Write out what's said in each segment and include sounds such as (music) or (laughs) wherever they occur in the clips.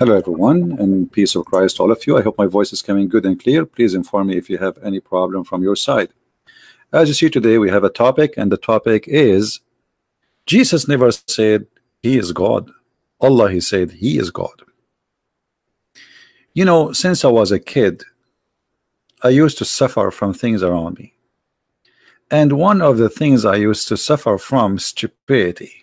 Hello everyone and peace of Christ all of you. I hope my voice is coming good and clear. Please inform me if you have any problem from your side. As you see today we have a topic and the topic is Jesus never said he is God. Allah he said he is God. You know since I was a kid I used to suffer from things around me. And one of the things I used to suffer from stupidity.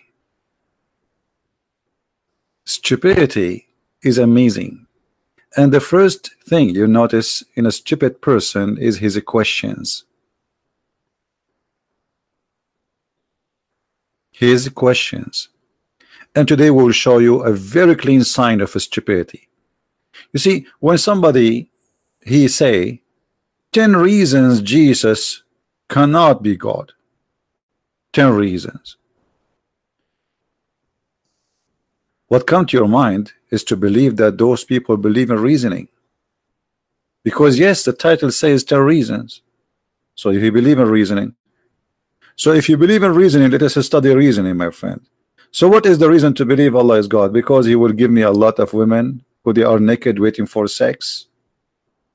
Stupidity is amazing. And the first thing you notice in a stupid person is his questions. His questions. And today we'll show you a very clean sign of stupidity. You see, when somebody he say 10 reasons Jesus cannot be God. 10 reasons. What come to your mind is to believe that those people believe in reasoning. Because yes, the title says 10 reasons. So if you believe in reasoning, so if you believe in reasoning, let us study reasoning, my friend. So what is the reason to believe Allah is God? Because he will give me a lot of women who they are naked waiting for sex.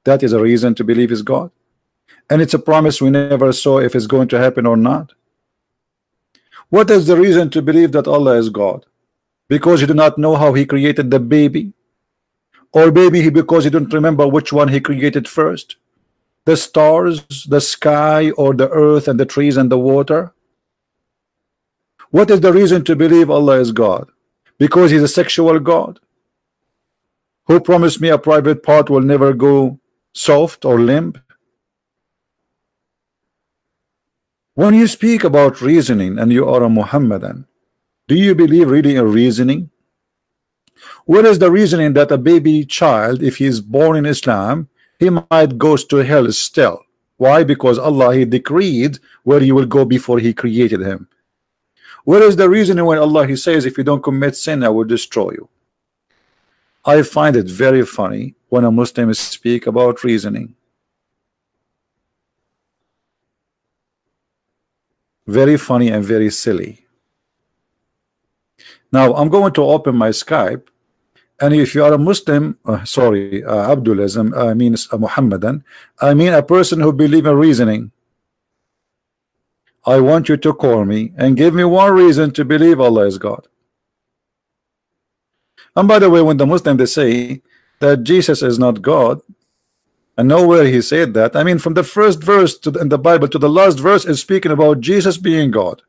That is a reason to believe is God. And it's a promise we never saw if it's going to happen or not. What is the reason to believe that Allah is God? Because you do not know how he created the baby or maybe because you don't remember which one he created first the stars the sky or the earth and the trees and the water? What is the reason to believe Allah is God? Because he's a sexual God? Who promised me a private part will never go soft or limp? When you speak about reasoning and you are a Muhammadan do you believe really in reasoning? What is the reasoning that a baby child, if he is born in Islam, he might goes to hell still? Why? Because Allah He decreed where he will go before He created him. What is the reasoning when Allah He says, if you don't commit sin, I will destroy you? I find it very funny when a Muslim speak about reasoning. Very funny and very silly. Now I'm going to open my Skype and if you are a Muslim uh, sorry uh, Abdulism I mean a Muhammadan I mean a person who believe in reasoning. I want you to call me and give me one reason to believe Allah is God. And by the way when the Muslim they say that Jesus is not God and nowhere he said that I mean from the first verse the, in the Bible to the last verse is speaking about Jesus being God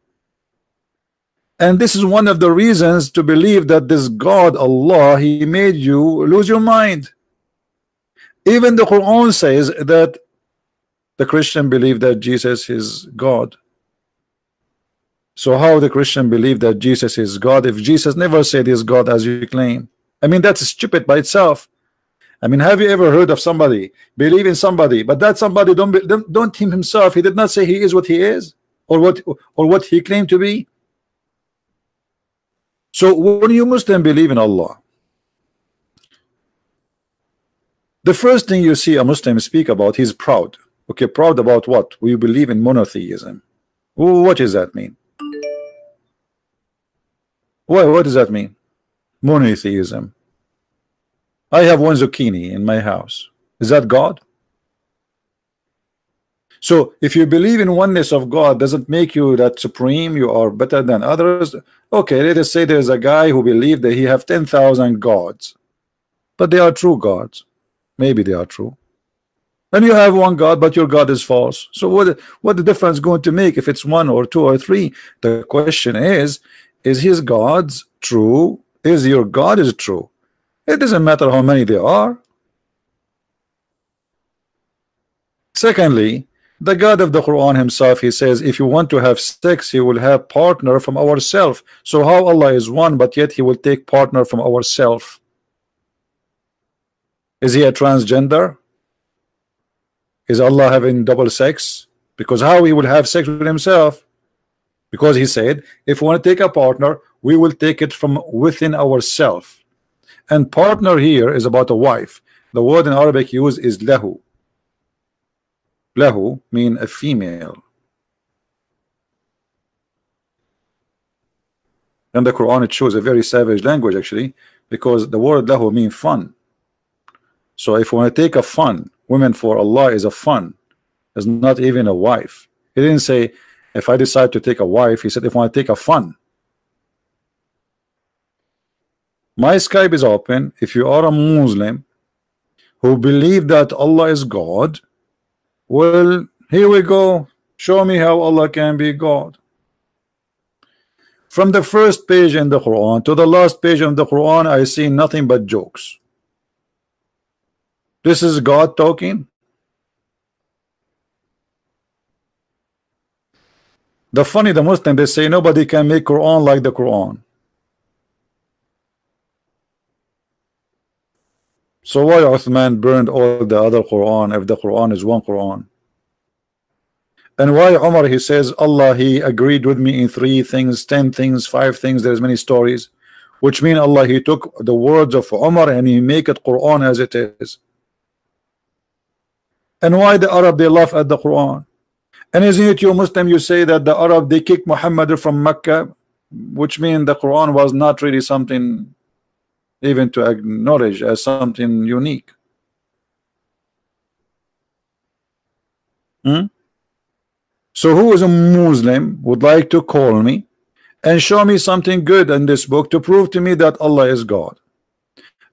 and this is one of the reasons to believe that this God Allah he made you lose your mind. Even the Quran says that the Christian believe that Jesus is God. So how the Christian believe that Jesus is God if Jesus never said he's God as you claim? I mean that's stupid by itself. I mean have you ever heard of somebody believe in somebody but that somebody don't don't, don't him himself he did not say he is what he is or what or what he claimed to be so when you Muslim believe in Allah, the first thing you see a Muslim speak about, he's proud. Okay, proud about what? We believe in monotheism. What does that mean? What, what does that mean? Monotheism. I have one zucchini in my house. Is that God? So if you believe in oneness of God doesn't make you that supreme? You are better than others? Okay let us say there's a guy who believed that he have 10,000 gods but they are true gods. Maybe they are true. And you have one God but your God is false. So what what the difference going to make if it's one or two or three? The question is is his gods true? Is your God is true? It doesn't matter how many there are. Secondly the God of the Quran himself he says if you want to have sex he will have partner from ourself. So how Allah is one but yet he will take partner from ourself? Is he a transgender? Is Allah having double sex? Because how he will have sex with himself? Because he said if we want to take a partner we will take it from within ourselves and partner here is about a wife. The word in Arabic used is lahu له mean a female. And the Quran it shows a very savage language actually because the word lahu means fun. So if we want to take a fun women for Allah is a fun is not even a wife. He didn't say if I decide to take a wife he said if I want to take a fun. My Skype is open. If you are a Muslim who believe that Allah is God well here we go. Show me how Allah can be God. From the first page in the Quran to the last page in the Quran I see nothing but jokes. This is God talking. The funny the Muslim they say nobody can make Quran like the Quran So why Uthman burned all the other Quran if the Quran is one Quran? And why Umar he says Allah he agreed with me in three things, ten things, five things, there's many stories, which mean Allah he took the words of Umar and he make it Quran as it is. And why the Arab they laugh at the Quran? And isn't it you Muslim you say that the Arab they kick Muhammad from Mecca, which mean the Quran was not really something even to acknowledge as something unique. Hmm? So who is a Muslim would like to call me and show me something good in this book to prove to me that Allah is God.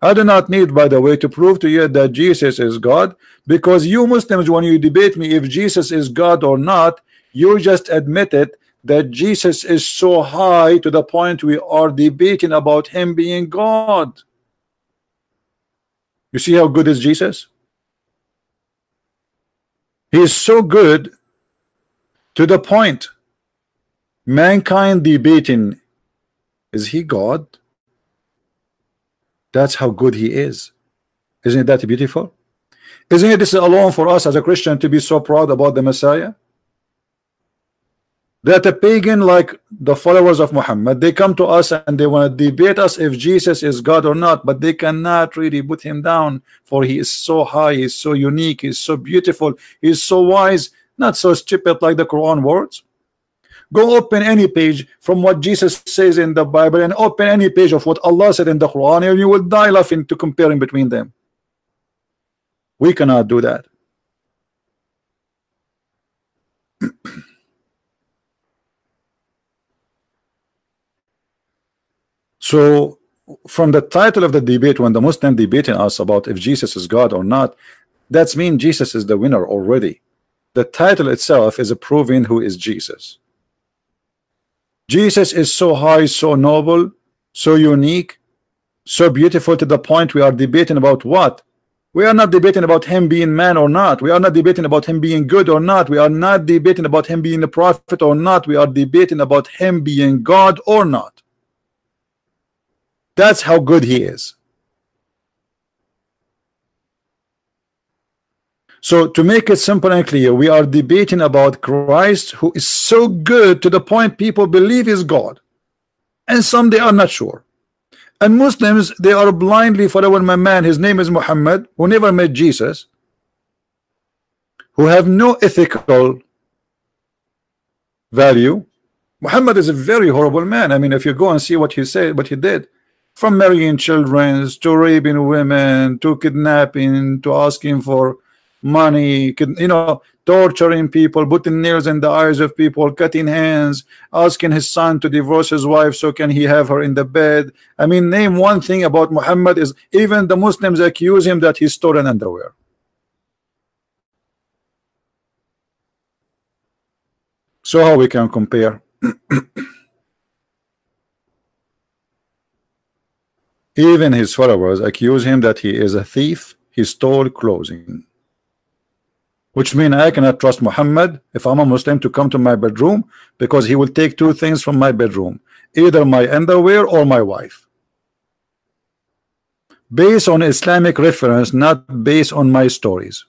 I do not need, by the way, to prove to you that Jesus is God because you Muslims, when you debate me if Jesus is God or not, you just admitted that Jesus is so high to the point we are debating about him being God. You see how good is Jesus? He is so good to the point mankind debating is he God? That's how good he is. Isn't that beautiful? Isn't it this alone for us as a Christian to be so proud about the Messiah? That a pagan like the followers of Muhammad they come to us and they want to debate us if Jesus is God or not but they cannot really put him down for he is so high he's so unique he's so beautiful he's so wise not so stupid like the Quran words. Go open any page from what Jesus says in the Bible and open any page of what Allah said in the Quran and you will die laughing to comparing between them. We cannot do that (clears throat) So from the title of the debate, when the Muslim debating us about if Jesus is God or not, that's mean Jesus is the winner already. The title itself is a proving who is Jesus. Jesus is so high, so noble, so unique, so beautiful to the point we are debating about what? We are not debating about him being man or not. We are not debating about him being good or not. We are not debating about him being a prophet or not. We are debating about him being God or not. That's how good he is. So to make it simple and clear, we are debating about Christ who is so good to the point people believe is God. And some they are not sure. And Muslims, they are blindly following my man, his name is Muhammad, who never met Jesus, who have no ethical value. Muhammad is a very horrible man. I mean, if you go and see what he said, what he did, from marrying children to raping women to kidnapping to asking for money you know torturing people putting nails in the eyes of people cutting hands asking his son to divorce his wife so can he have her in the bed. I mean name one thing about Muhammad is even the Muslims accuse him that he's stolen underwear. So how we can compare (clears throat) Even his followers accuse him that he is a thief, he stole clothing. Which means I cannot trust Muhammad if I'm a Muslim to come to my bedroom because he will take two things from my bedroom, either my underwear or my wife. Based on Islamic reference, not based on my stories.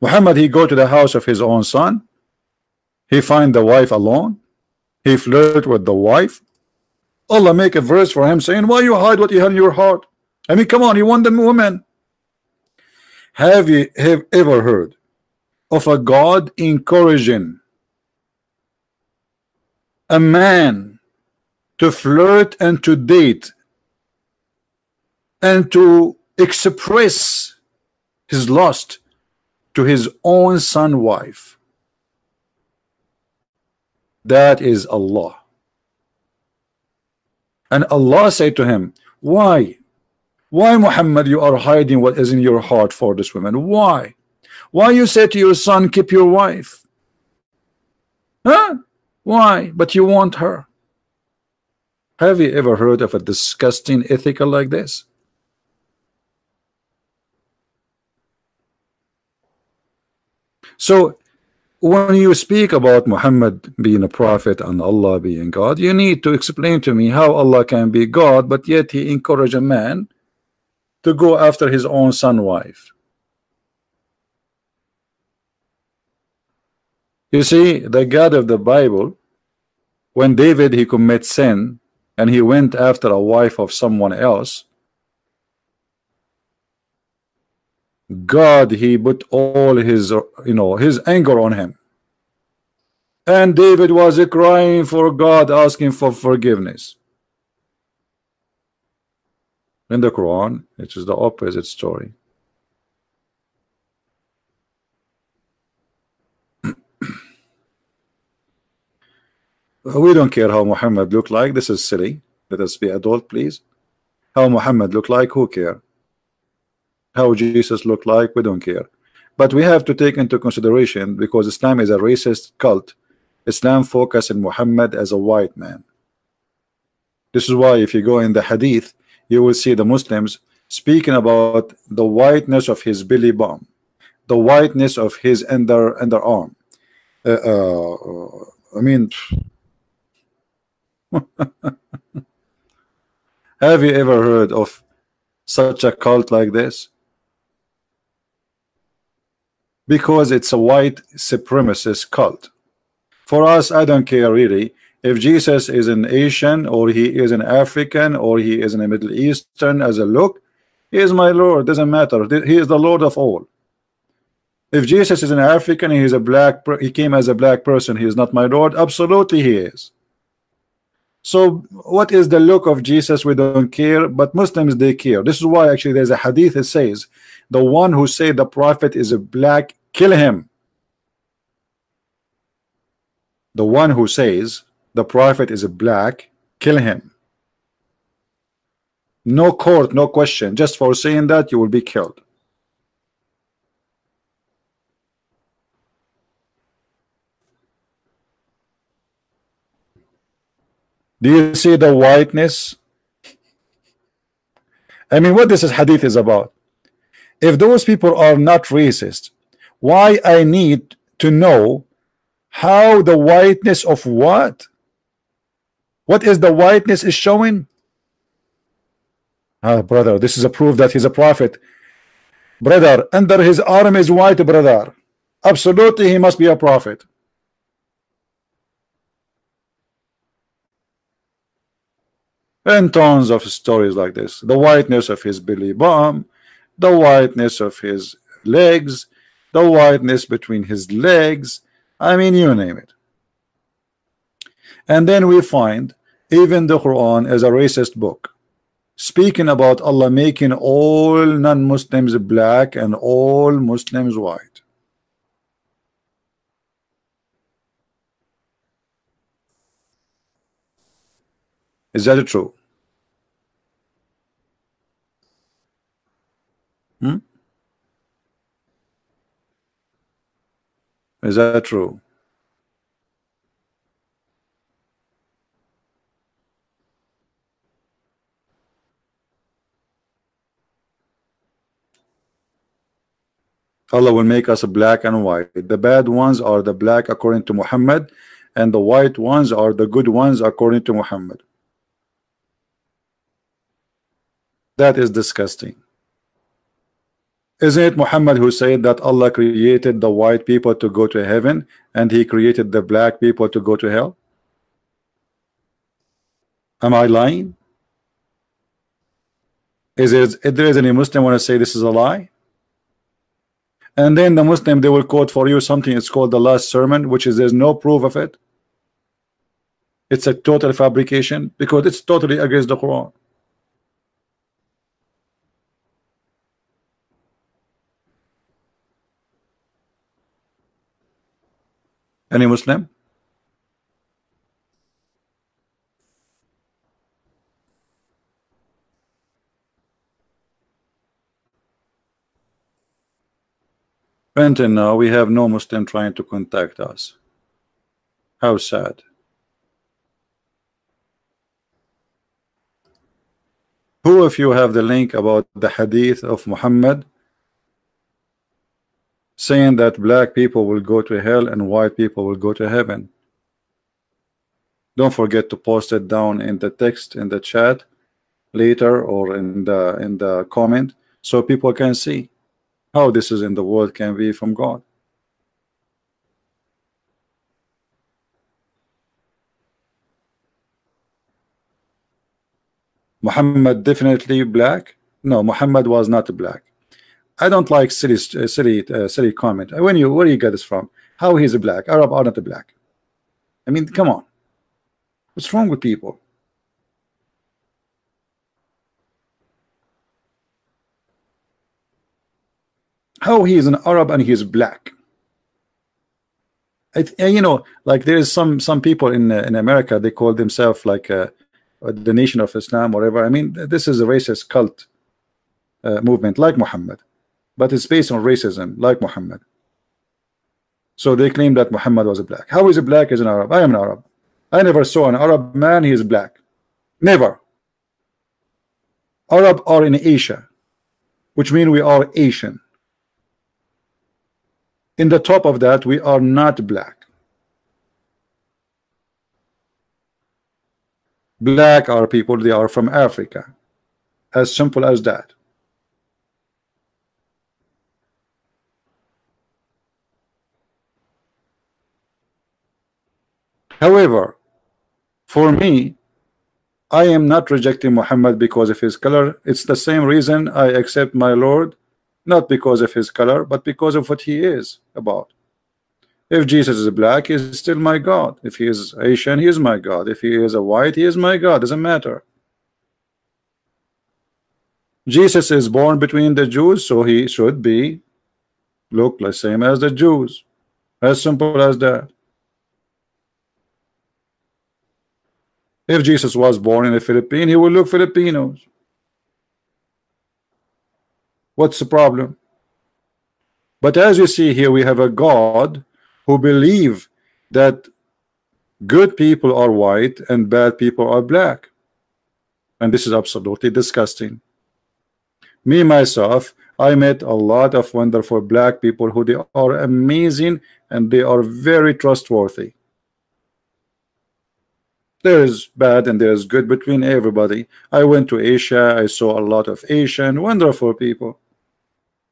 Muhammad, he go to the house of his own son he find the wife alone. He flirt with the wife. Allah make a verse for him saying, why you hide what you have in your heart? I mean, come on, you want the woman. Have you have ever heard of a God encouraging a man to flirt and to date and to express his lust to his own son wife that is Allah. And Allah said to him why? Why Muhammad you are hiding what is in your heart for this woman? Why? Why you say to your son keep your wife? Huh? Why? But you want her. Have you ever heard of a disgusting ethical like this? So when you speak about Muhammad being a prophet and Allah being God you need to explain to me how Allah can be God but yet he encourage a man to go after his own son wife. You see the God of the Bible when David he commit sin and he went after a wife of someone else God he put all his you know his anger on him. And David was crying for God asking for forgiveness. In the Quran it is the opposite story. We don't care how Muhammad looked like. This is silly. Let us be adult please. How Muhammad looked like who care how Jesus looked like we don't care. But we have to take into consideration because Islam is a racist cult. Islam focuses in Muhammad as a white man. This is why if you go in the hadith you will see the Muslims speaking about the whiteness of his belly bump the whiteness of his under underarm. Uh, uh, I mean (laughs) have you ever heard of such a cult like this because it's a white supremacist cult. For us, I don't care really if Jesus is an Asian or he is an African or he is in a Middle Eastern as a look. He is my Lord, doesn't matter. He is the Lord of all. If Jesus is an African, he is a black, he came as a black person, he is not my Lord. Absolutely, he is. So, what is the look of Jesus? We don't care, but Muslims they care. This is why actually there's a hadith that says the one who say the prophet is a black kill him. The one who says the prophet is a black kill him. No court no question. Just for saying that you will be killed. Do you see the whiteness? I mean what this is hadith is about? If those people are not racist why I need to know how the whiteness of what? What is the whiteness is showing? Ah brother this is a proof that he's a prophet. Brother under his arm is white brother. Absolutely he must be a prophet. And tons of stories like this. The whiteness of his belly bump the whiteness of his legs the whiteness between his legs. I mean you name it. And then we find even the Quran as a racist book speaking about Allah making all non-Muslims black and all Muslims white. Is that true hmm? Is that true? Allah will make us black and white. The bad ones are the black according to Muhammad, and the white ones are the good ones according to Muhammad. That is disgusting. Isn't it Muhammad who said that Allah created the white people to go to heaven and he created the black people to go to hell? Am I lying? Is it if there is any Muslim want to say this is a lie? And then the Muslim they will quote for you something it's called the last sermon, which is there's no proof of it. it's a total fabrication because it's totally against the Quran. Any Muslim? Until now, we have no Muslim trying to contact us. How sad. Who if you have the link about the hadith of Muhammad saying that black people will go to hell and white people will go to heaven? Don't forget to post it down in the text in the chat later or in the in the comment so people can see how this is in the world can be from God. Muhammad definitely black? No, Muhammad was not black. I don't like silly, uh, silly, uh, silly comment. When you, where do you get this from? How he's a black? Arab are not a black. I mean, come on. What's wrong with people? How he is an Arab and he is black? I, you know, like there is some some people in uh, in America they call themselves like uh, the nation of Islam, or whatever. I mean, this is a racist cult uh, movement like Muhammad, but it's based on racism like Muhammad. So they claim that Muhammad was a black. How is a black as an Arab? I am an Arab. I never saw an Arab man, he is black. Never. Arab are in Asia, which means we are Asian. In the top of that, we are not black. Black are people, they are from Africa. As simple as that. However, for me, I am not rejecting Muhammad because of his color. It's the same reason I accept my Lord, not because of his color, but because of what he is about. If Jesus is black, he is still my God. If he is Asian, he is my God. If he is a white, he is my God. Doesn't matter. Jesus is born between the Jews, so he should be look the same as the Jews. As simple as that. If Jesus was born in the Philippines, he would look Filipinos. What's the problem? But as you see here, we have a God who believe that good people are white and bad people are black. And this is absolutely disgusting. Me, myself, I met a lot of wonderful black people who they are amazing and they are very trustworthy. There is bad and there is good between everybody. I went to Asia, I saw a lot of Asian, wonderful people.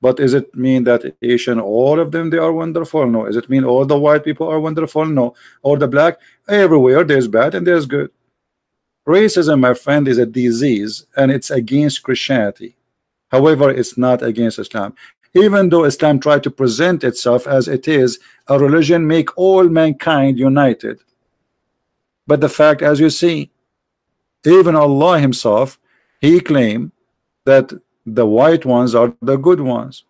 But is it mean that Asian, all of them, they are wonderful? No. Is it mean all the white people are wonderful? No. Or the black? Everywhere there's bad and there's good. Racism, my friend, is a disease and it's against Christianity. However, it's not against Islam. Even though Islam tried to present itself as it is a religion, make all mankind united. But the fact, as you see, even Allah himself, he claimed that the white ones are the good ones.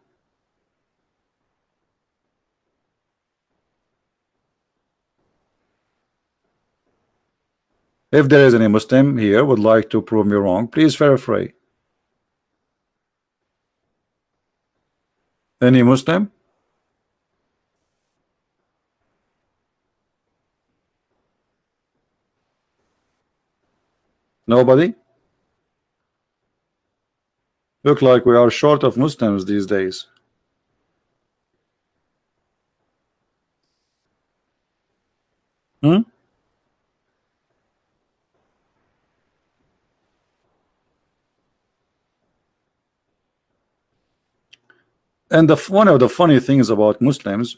If there is any Muslim here would like to prove me wrong, please free. Any Muslim? Nobody? Look like we are short of Muslims these days. Hmm? And the, one of the funny things about Muslims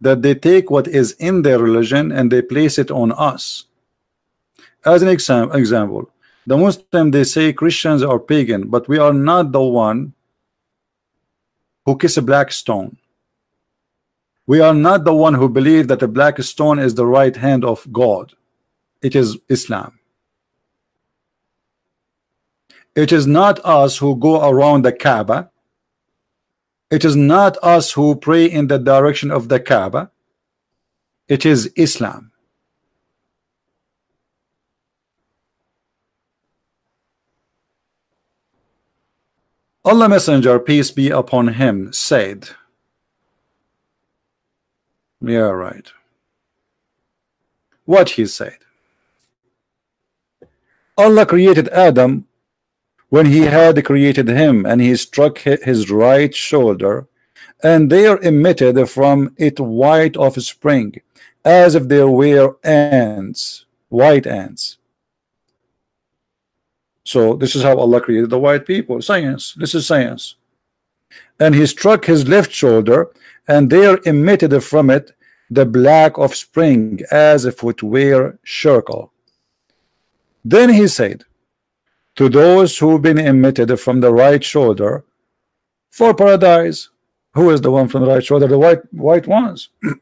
that they take what is in their religion and they place it on us. As an exam example, the Muslim they say Christians are pagan but we are not the one who kiss a black stone we are not the one who believe that the black stone is the right hand of God it is Islam. It is not us who go around the Kaaba. It is not us who pray in the direction of the Kaaba. It is Islam. Allah Messenger, peace be upon him, said, Yeah, right. What he said. Allah created Adam when he had created him, and he struck his right shoulder, and there emitted from it white offspring, as if there were ants, white ants. So this is how Allah created the white people. Science. This is science. And he struck his left shoulder, and there emitted from it the black of spring, as if it were charcoal. Then he said, To those who've been emitted from the right shoulder, for paradise. Who is the one from the right shoulder? The white white ones. (clears throat)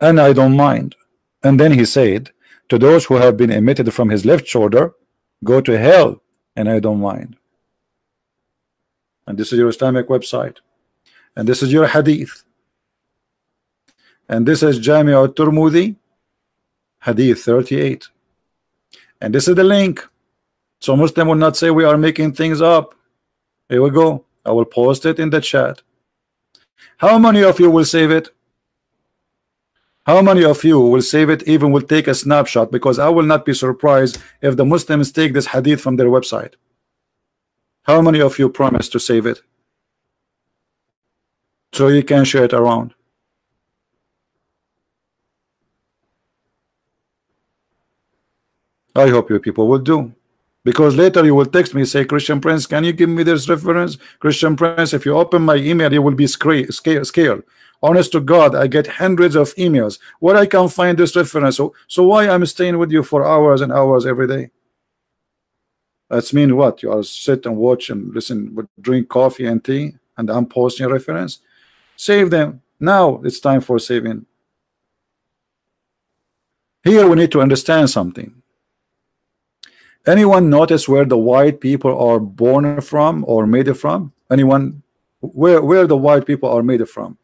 and I don't mind. And then he said, to those who have been emitted from his left shoulder go to hell and I don't mind. And this is your Islamic website. And this is your hadith. And this is Jami al-Tirmidhi hadith 38 and this is the link. So Muslim will not say we are making things up. Here we go. I will post it in the chat. How many of you will save it how many of you will save it even will take a snapshot? Because I will not be surprised if the Muslims take this hadith from their website. How many of you promise to save it? So you can share it around. I hope you people will do. Because later you will text me say Christian Prince can you give me this reference? Christian Prince if you open my email you will be scared honest to God I get hundreds of emails. Where I can find this reference so so why I'm staying with you for hours and hours every day? That's mean what? You are sit and watch and listen drink coffee and tea and I'm posting a reference. Save them. Now it's time for saving. Here we need to understand something. Anyone notice where the white people are born from or made from? Anyone? Where where the white people are made from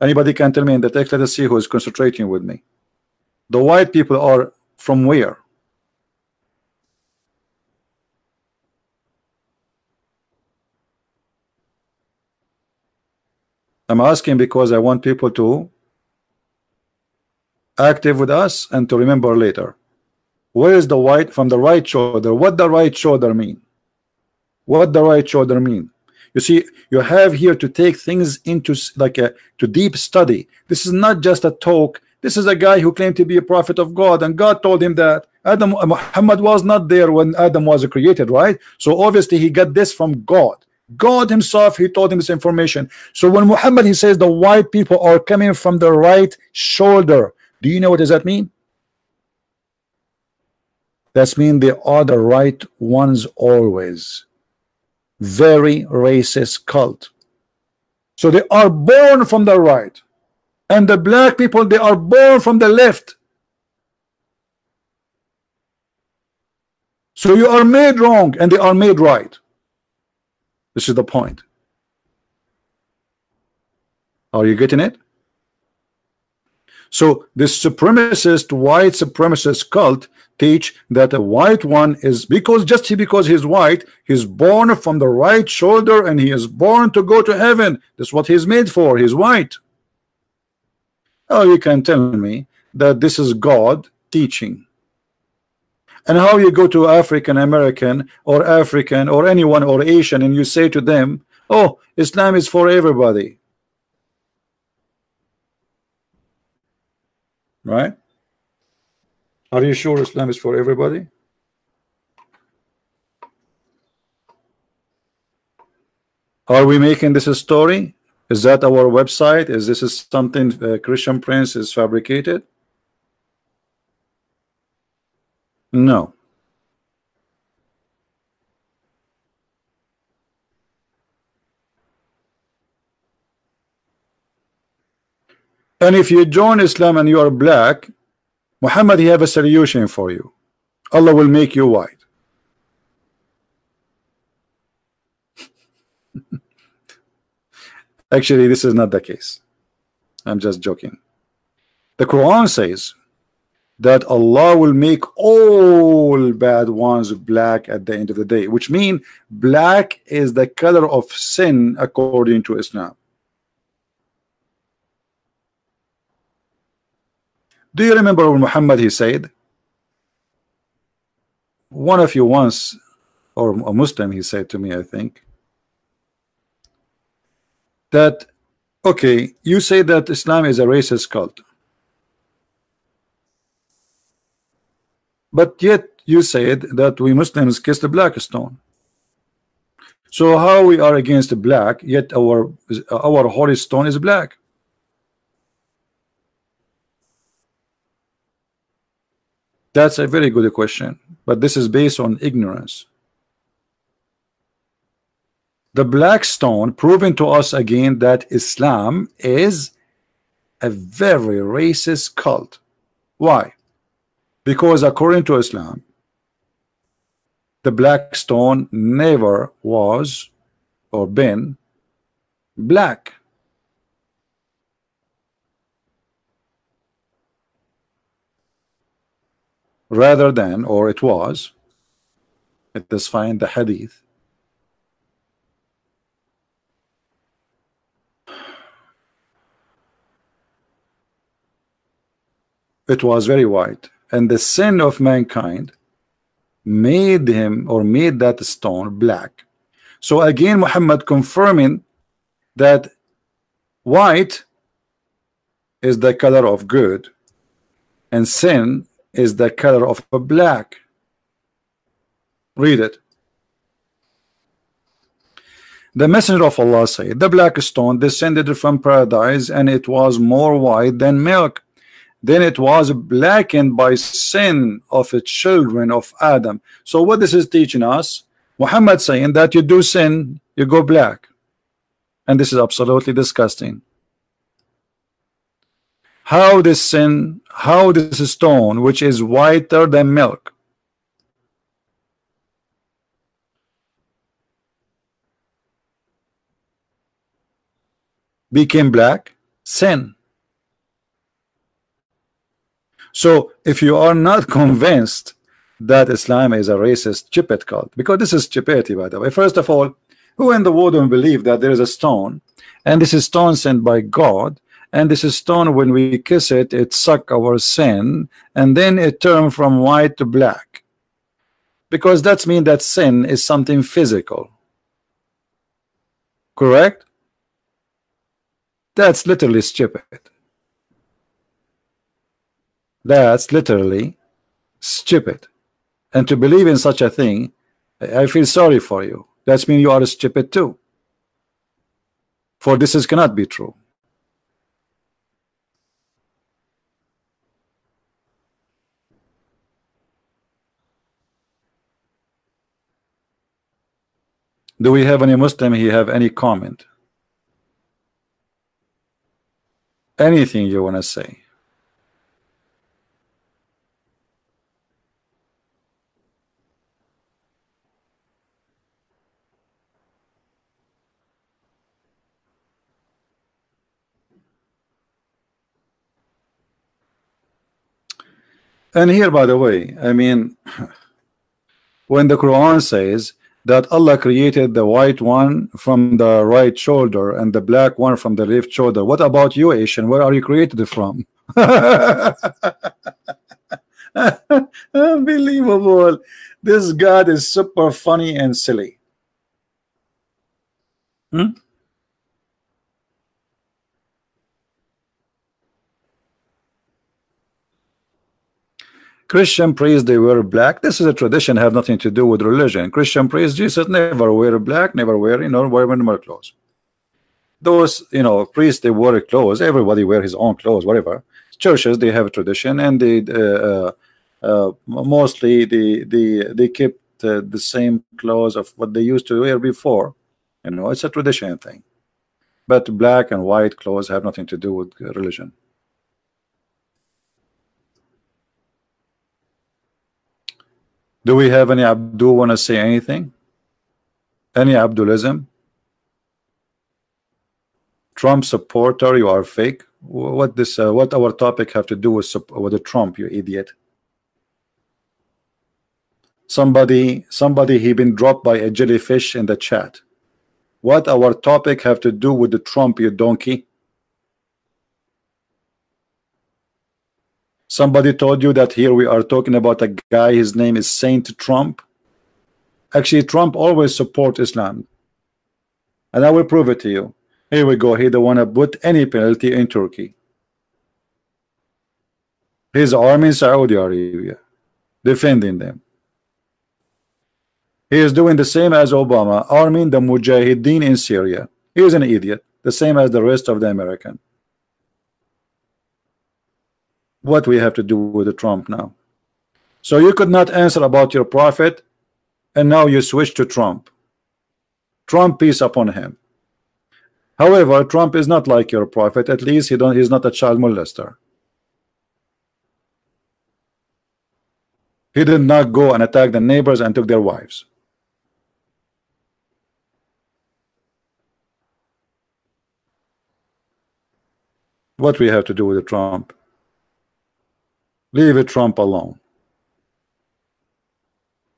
Anybody can tell me in the text. Let us see who is concentrating with me. The white people are from where? I'm asking because I want people to active with us and to remember later. Where is the white from the right shoulder? What the right shoulder mean? What the right shoulder mean? You see, you have here to take things into like a to deep study. This is not just a talk. This is a guy who claimed to be a prophet of God, and God told him that Adam uh, Muhammad was not there when Adam was created, right? So obviously he got this from God. God himself, he told him this information. So when Muhammad he says the white people are coming from the right shoulder, do you know what does that mean? That's mean they are the right ones always very racist cult. So they are born from the right. And the black people, they are born from the left. So you are made wrong and they are made right. This is the point. Are you getting it? So this supremacist, white supremacist cult teach that a white one is because just because he's white, he's born from the right shoulder and he is born to go to heaven. That's what he's made for. He's white. Oh, you can tell me that this is God teaching. And how you go to African American or African or anyone or Asian and you say to them, oh, Islam is for everybody. Right? Are you sure Islam is for everybody? Are we making this a story? Is that our website? Is this is something uh, Christian Prince is fabricated? No. And if you join Islam and you are black, Muhammad he have a solution for you. Allah will make you white. (laughs) Actually this is not the case. I'm just joking. The Quran says that Allah will make all bad ones black at the end of the day which mean black is the color of sin according to Islam do you remember when Muhammad he said one of you once or a Muslim he said to me I think that okay you say that Islam is a racist cult but yet you said that we Muslims kiss the black stone. So how we are against the black yet our our holy stone is black that's a very good question but this is based on ignorance. The black stone proving to us again that Islam is a very racist cult. Why? Because according to Islam the black stone never was or been black rather than or it was it is find the hadith. It was very white and the sin of mankind made him or made that stone black. So again Muhammad confirming that white is the color of good and sin is the color of a black. Read it. The messenger of Allah said the black stone descended from paradise and it was more white than milk. Then it was blackened by sin of the children of Adam. So what this is teaching us Muhammad saying that you do sin you go black. And this is absolutely disgusting how this sin how this stone which is whiter than milk became black sin So if you are not (laughs) convinced that Islam is a racist stupid cult, because this is stupidity, by the way. First of all, who in the world will believe that there is a stone, and this is stone sent by God, and this is stone when we kiss it, it suck our sin, and then it turn from white to black, because that's mean that sin is something physical. Correct? That's literally stupid. That's literally stupid. And to believe in such a thing, I feel sorry for you. That's mean you are stupid too. For this is cannot be true. Do we have any Muslim He have any comment? Anything you want to say? And here, by the way, I mean, (laughs) when the Quran says that Allah created the white one from the right shoulder and the black one from the left shoulder, what about you, Asian? Where are you created from? (laughs) Unbelievable. This God is super funny and silly. Hmm? Christian priests, they wear black. This is a tradition, have nothing to do with religion. Christian priests, Jesus never wear black, never wear you know wear normal clothes. Those you know priests they wear clothes. Everybody wear his own clothes, whatever. Churches they have a tradition, and they uh, uh, uh mostly they they they keep uh, the same clothes of what they used to wear before. You know, it's a tradition thing. But black and white clothes have nothing to do with religion. Do we have any Abdul want to say anything? Any Abdulism? Trump supporter, you are fake. What this? Uh, what our topic have to do with with the Trump? You idiot. Somebody, somebody, he been dropped by a jellyfish in the chat. What our topic have to do with the Trump? You donkey. Somebody told you that here we are talking about a guy, his name is Saint Trump. Actually, Trump always support Islam. And I will prove it to you. Here we go. He don't want to put any penalty in Turkey. His army in Saudi Arabia, defending them. He is doing the same as Obama, arming the Mujahideen in Syria. He is an idiot, the same as the rest of the American what we have to do with the Trump now. So you could not answer about your prophet, and now you switch to Trump. Trump, peace upon him. However, Trump is not like your prophet. At least he don't. He's not a child molester. He did not go and attack the neighbors and took their wives. What we have to do with the Trump? Leave Trump alone.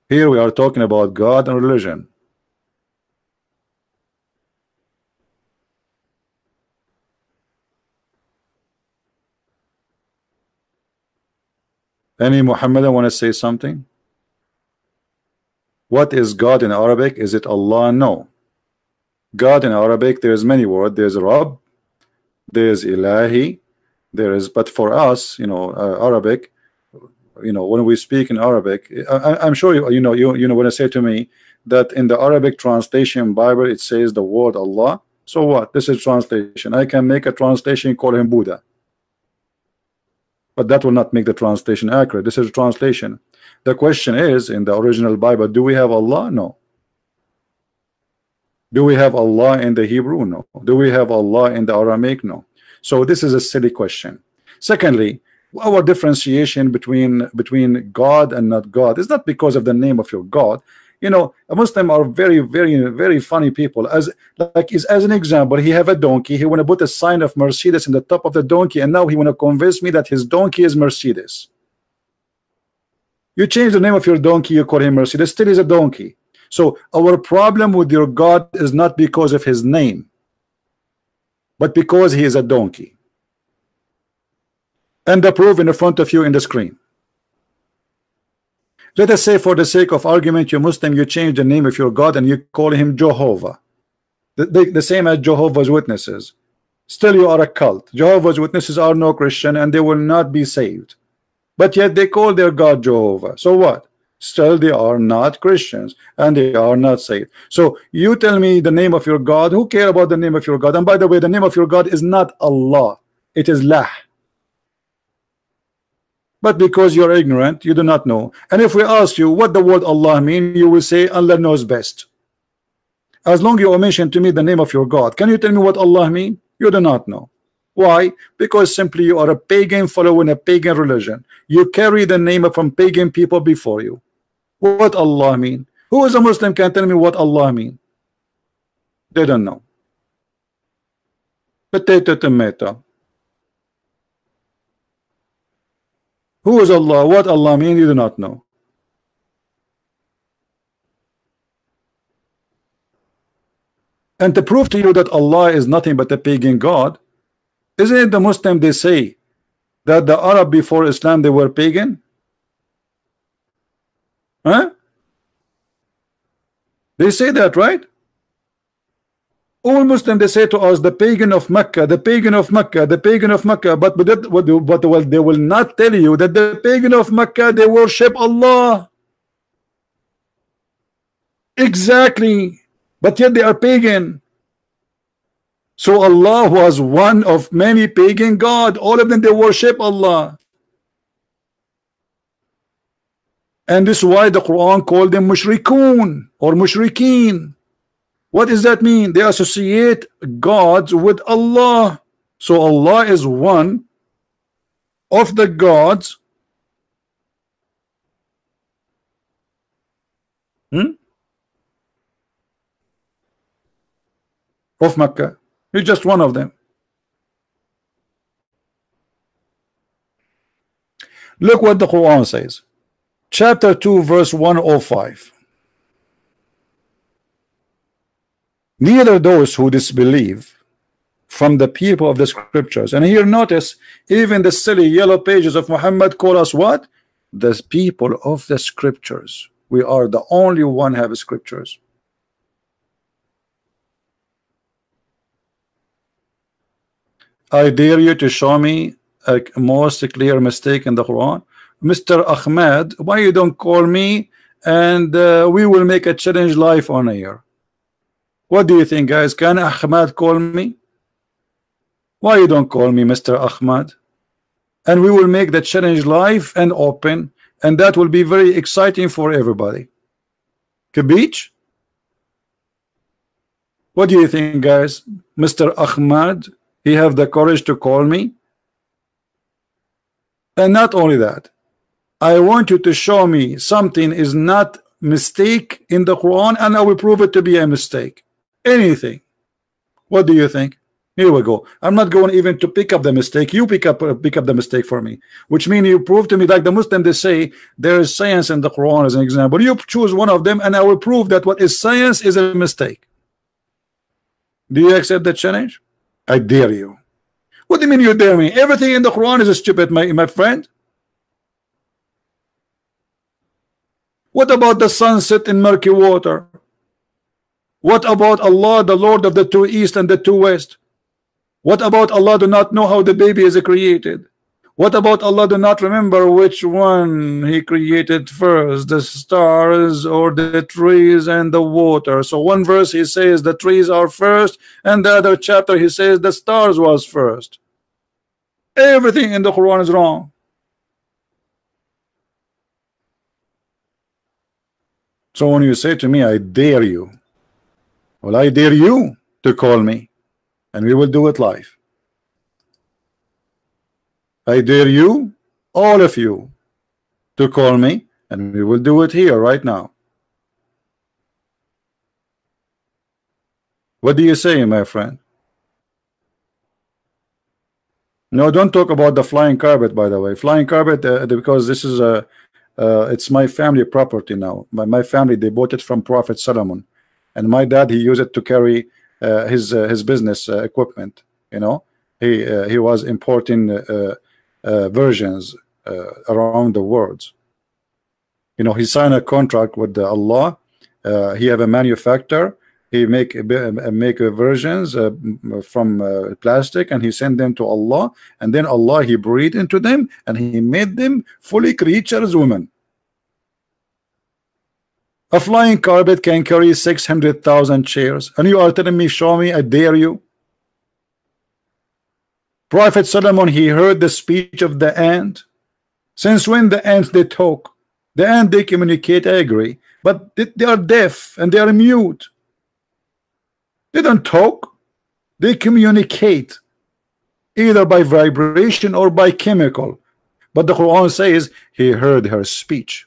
Here we are talking about God and religion. Any Muhammadan want to say something? What is God in Arabic? Is it Allah? No. God in Arabic, there's many words. There's Rab, there's Ilahi, there is but for us you know uh, Arabic you know when we speak in Arabic I, am sure you you know you you know when I say to me that in the Arabic translation Bible it says the word Allah so what? This is translation. I can make a translation call him Buddha. But that will not make the translation accurate. This is a translation. The question is in the original Bible do we have Allah? No. Do we have Allah in the Hebrew? No. Do we have Allah in the Aramaic? No so this is a silly question. Secondly, our differentiation between between God and not God is not because of the name of your God. You know, a Muslim are very, very, very funny people. As like is as an example, he have a donkey. He want to put a sign of Mercedes in the top of the donkey, and now he want to convince me that his donkey is Mercedes. You change the name of your donkey, you call him Mercedes. Still is a donkey. So our problem with your God is not because of his name but because he is a donkey. And the proof in front of you in the screen. Let us say for the sake of argument you Muslim you change the name of your God and you call him Jehovah. The, the, the same as Jehovah's Witnesses. Still you are a cult. Jehovah's Witnesses are no Christian and they will not be saved. But yet they call their God Jehovah. So what still they are not Christians and they are not saved. So you tell me the name of your God. Who care about the name of your God? And by the way the name of your God is not Allah. It is Lah. But because you're ignorant you do not know. And if we ask you what the word Allah mean you will say Allah knows best. As long you mention to me the name of your God can you tell me what Allah mean? You do not know. Why? Because simply you are a pagan following a pagan religion. You carry the name from pagan people before you. What Allah mean? Who is a Muslim can tell me what Allah mean? They don't know. Potato tomato. Who is Allah? What Allah mean? You do not know. And to prove to you that Allah is nothing but a pagan God, isn't it the Muslim they say that the Arab before Islam they were pagan? Huh? They say that, right? All Muslim they say to us the pagan of Mecca, the pagan of Mecca, the pagan of Mecca, but but, but, but well, they will not tell you that the pagan of Mecca they worship Allah. Exactly, but yet they are pagan. So Allah was one of many pagan God. All of them they worship Allah. And this is why the Quran called them mushrikun or mushrikeen. What does that mean? They associate gods with Allah. So Allah is one of the gods Hmm? Of Mecca. He's just one of them. Look what the Quran says. Chapter 2, verse 105. Neither those who disbelieve from the people of the scriptures. And here notice, even the silly yellow pages of Muhammad call us what? The people of the scriptures. We are the only one have scriptures. I dare you to show me a most clear mistake in the Quran. Mr. Ahmed, why you don't call me and uh, we will make a challenge live on air. What do you think, guys? Can Ahmed call me? Why you don't call me Mr. Ahmed? And we will make the challenge live and open, and that will be very exciting for everybody. Kabich? What do you think, guys? Mr. Ahmed, he have the courage to call me? And not only that, I want you to show me something is not mistake in the Quran and I will prove it to be a mistake. Anything. What do you think? Here we go. I'm not going even to pick up the mistake. You pick up pick up the mistake for me, which means you prove to me like the Muslim they say there is science in the Quran as an example. You choose one of them, and I will prove that what is science is a mistake. Do you accept that challenge? I dare you. What do you mean you dare me? Everything in the Quran is stupid, my my friend. What about the sunset in murky water? What about Allah, the Lord of the two east and the two west? What about Allah do not know how the baby is created? What about Allah do not remember which one he created first, the stars or the trees and the water? So one verse he says the trees are first, and the other chapter he says the stars was first. Everything in the Quran is wrong. So when you say to me, I dare you, well, I dare you to call me, and we will do it live. I dare you, all of you, to call me, and we will do it here right now. What do you say, my friend? No, don't talk about the flying carpet, by the way. Flying carpet, uh, because this is a uh, it's my family property now. My, my family they bought it from Prophet Solomon, and my dad he used it to carry uh, his uh, his business uh, equipment. You know, he uh, he was importing uh, versions around the world. You know, he signed a contract with Allah. he have a manufacturer. He make uh, make versions uh, uh, from plastic, and he sent them to Allah. And then Allah he breathed into them, and he made them fully creatures, women. A flying carpet can carry 600,000 chairs. And you are telling me, show me, I dare you. Prophet Solomon, he heard the speech of the ant. Since when the ants they talk? The ant they communicate, I agree. But they are deaf and they are mute. They don't talk. They communicate either by vibration or by chemical. But the Quran says he heard her speech.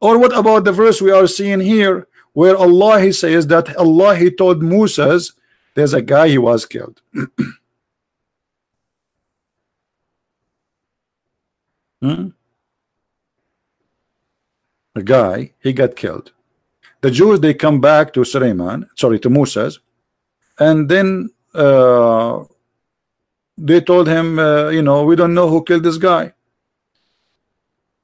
Or what about the verse we are seeing here where Allah he says that Allah he told Moses there's a guy he was killed. (clears throat) hmm? A guy he got killed. The Jews they come back to Suleiman, sorry to Moses, and then uh, they told him, uh, you know, we don't know who killed this guy.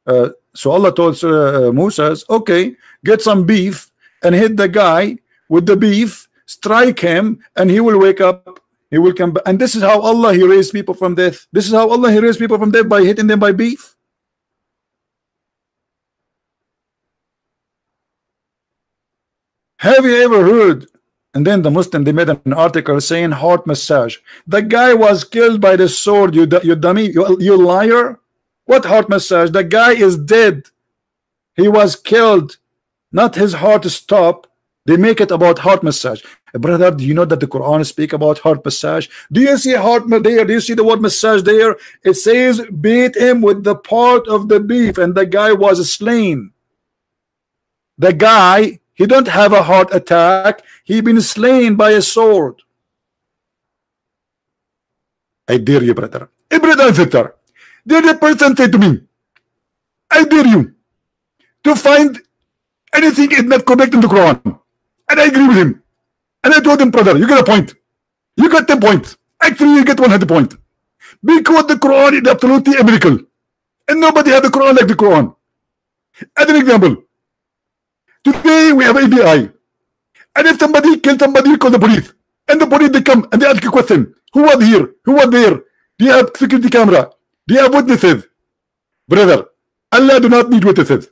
Uh, so Allah told uh, Moses, okay, get some beef and hit the guy with the beef, strike him, and he will wake up. He will come back. And this is how Allah he raised people from death. This is how Allah he raised people from death by hitting them by beef. Have you ever heard? And then the Muslim they made an article saying heart massage. The guy was killed by the sword. You you dummy, you, you liar. What heart massage? The guy is dead. He was killed. Not his heart stop. They make it about heart massage. Brother, do you know that the Quran speak about heart massage? Do you see heart there? Do you see the word massage there? It says beat him with the part of the beef and the guy was slain. the guy he don't have a heart attack. He been slain by a sword. I dare you brother. Hey, brother and did person say to me. I dare you to find anything is not correct in the Quran. And I agree with him. And I told him brother you get a point. You got 10 points. Actually you get 100 point. Because the Quran is absolutely a miracle. And nobody had the Quran like the Quran. As an example today we have FBI and if somebody kill somebody call the police. And the police they come and they ask a question. Who was here? Who was there? Do you have security camera? Do you have witnesses? Brother Allah do not need witnesses.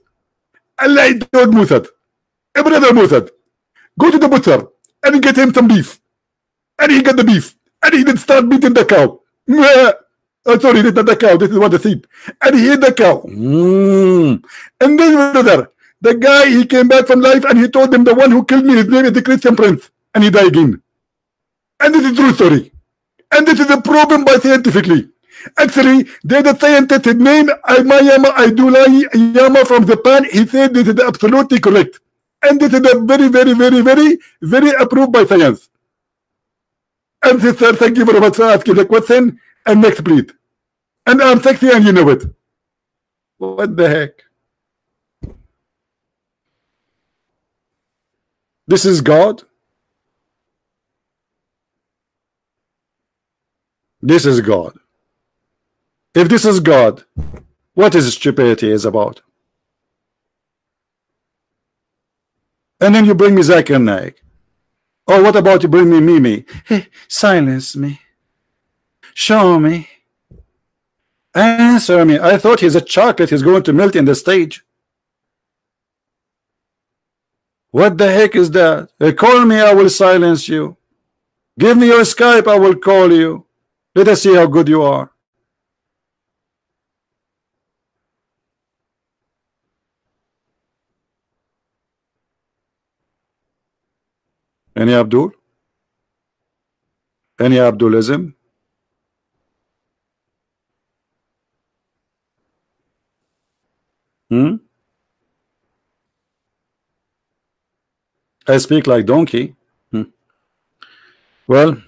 Allah is not Mossad a brother Mossad go to the butcher and get him some beef. And he got the beef. And he did start beating the cow. Oh sorry this is not the cow. This is what the sheep. And he hit the cow. Mm. and then brother the guy he came back from life and he told them the one who killed me his name is the Christian prince and he died again and this is true story and this is a proven by scientifically actually there's a scientist his name Aymayama Aidulai Yama from Japan he said this is absolutely correct and this is a very very very very very approved by science and sister, thank you very much for asking the question. And next, please. And I'm sexy and you know it. What the heck? This is God. This is God. If this is God, what is stupidity is about? And then you bring me Zakir Naik. Oh, what about you bring me Mimi? Hey, silence me. Show me. Answer me. I thought he's a chocolate. He's going to melt in the stage. What the heck is that? Call me, I will silence you. Give me your Skype, I will call you. Let us see how good you are. Any Abdul? Any Abdulism? Hmm? I speak like donkey. Hmm. Well,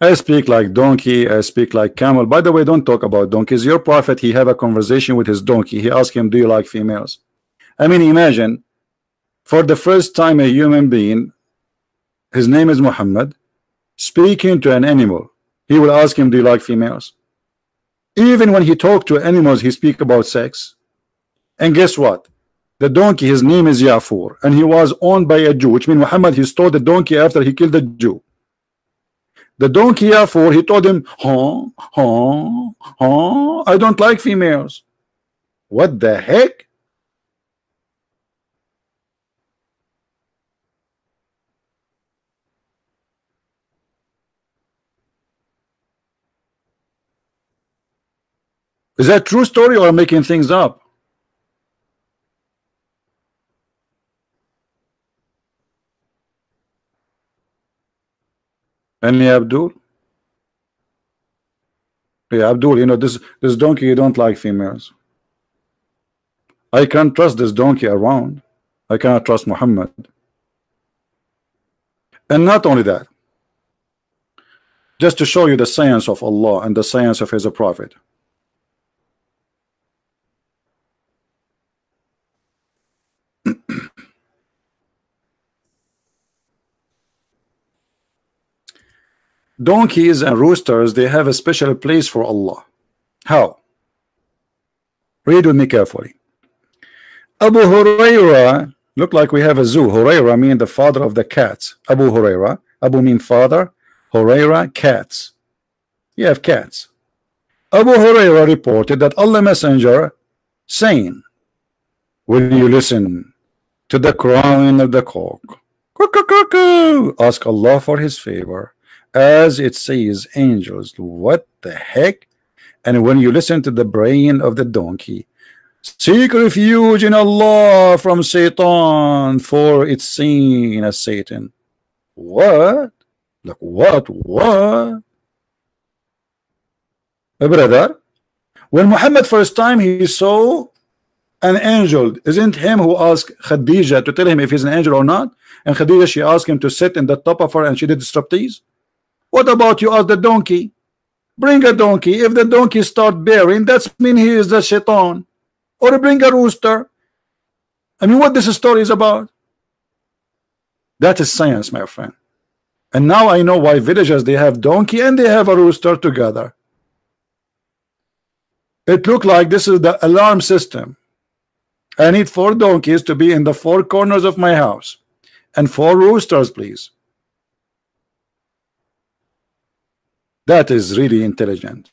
I speak like donkey. I speak like camel. By the way, don't talk about donkeys. Your prophet, he have a conversation with his donkey. He asked him, do you like females? I mean, imagine for the first time a human being his name is Muhammad speaking to an animal he will ask him do you like females even when he talked to animals he speak about sex and guess what the donkey his name is Yafur and he was owned by a Jew which means Muhammad he stole the donkey after he killed the Jew. The donkey Yafur he told him huh huh huh I don't like females. What the heck? Is that true story or making things up? Any Abdul? Yeah, Abdul, you know, this this donkey, you don't like females. I can't trust this donkey around. I cannot trust Muhammad. And not only that, just to show you the science of Allah and the science of his prophet. Donkeys and roosters they have a special place for Allah. How? Read with me carefully. Abu Huraira look like we have a zoo. Huraira mean the father of the cats. Abu Huraira. Abu mean father. Huraira cats. You have cats. Abu Huraira reported that Allah messenger saying will you listen to the crowing of the cock? Ask Allah for his favor as it says angels. What the heck? And when you listen to the brain of the donkey seek refuge in Allah from Satan for it's seen as Satan. What? Like what what? Brother when Muhammad first time he saw an angel isn't him who asked Khadija to tell him if he's an angel or not? And Khadija she asked him to sit in the top of her and she did striptease what about you ask the donkey. Bring a donkey. If the donkey start bearing that's mean he is the shaitan. Or bring a rooster. I mean what this story is about? That is science my friend. And now I know why villagers, they have donkey and they have a rooster together. It looked like this is the alarm system. I need four donkeys to be in the four corners of my house. And four roosters please that is really intelligent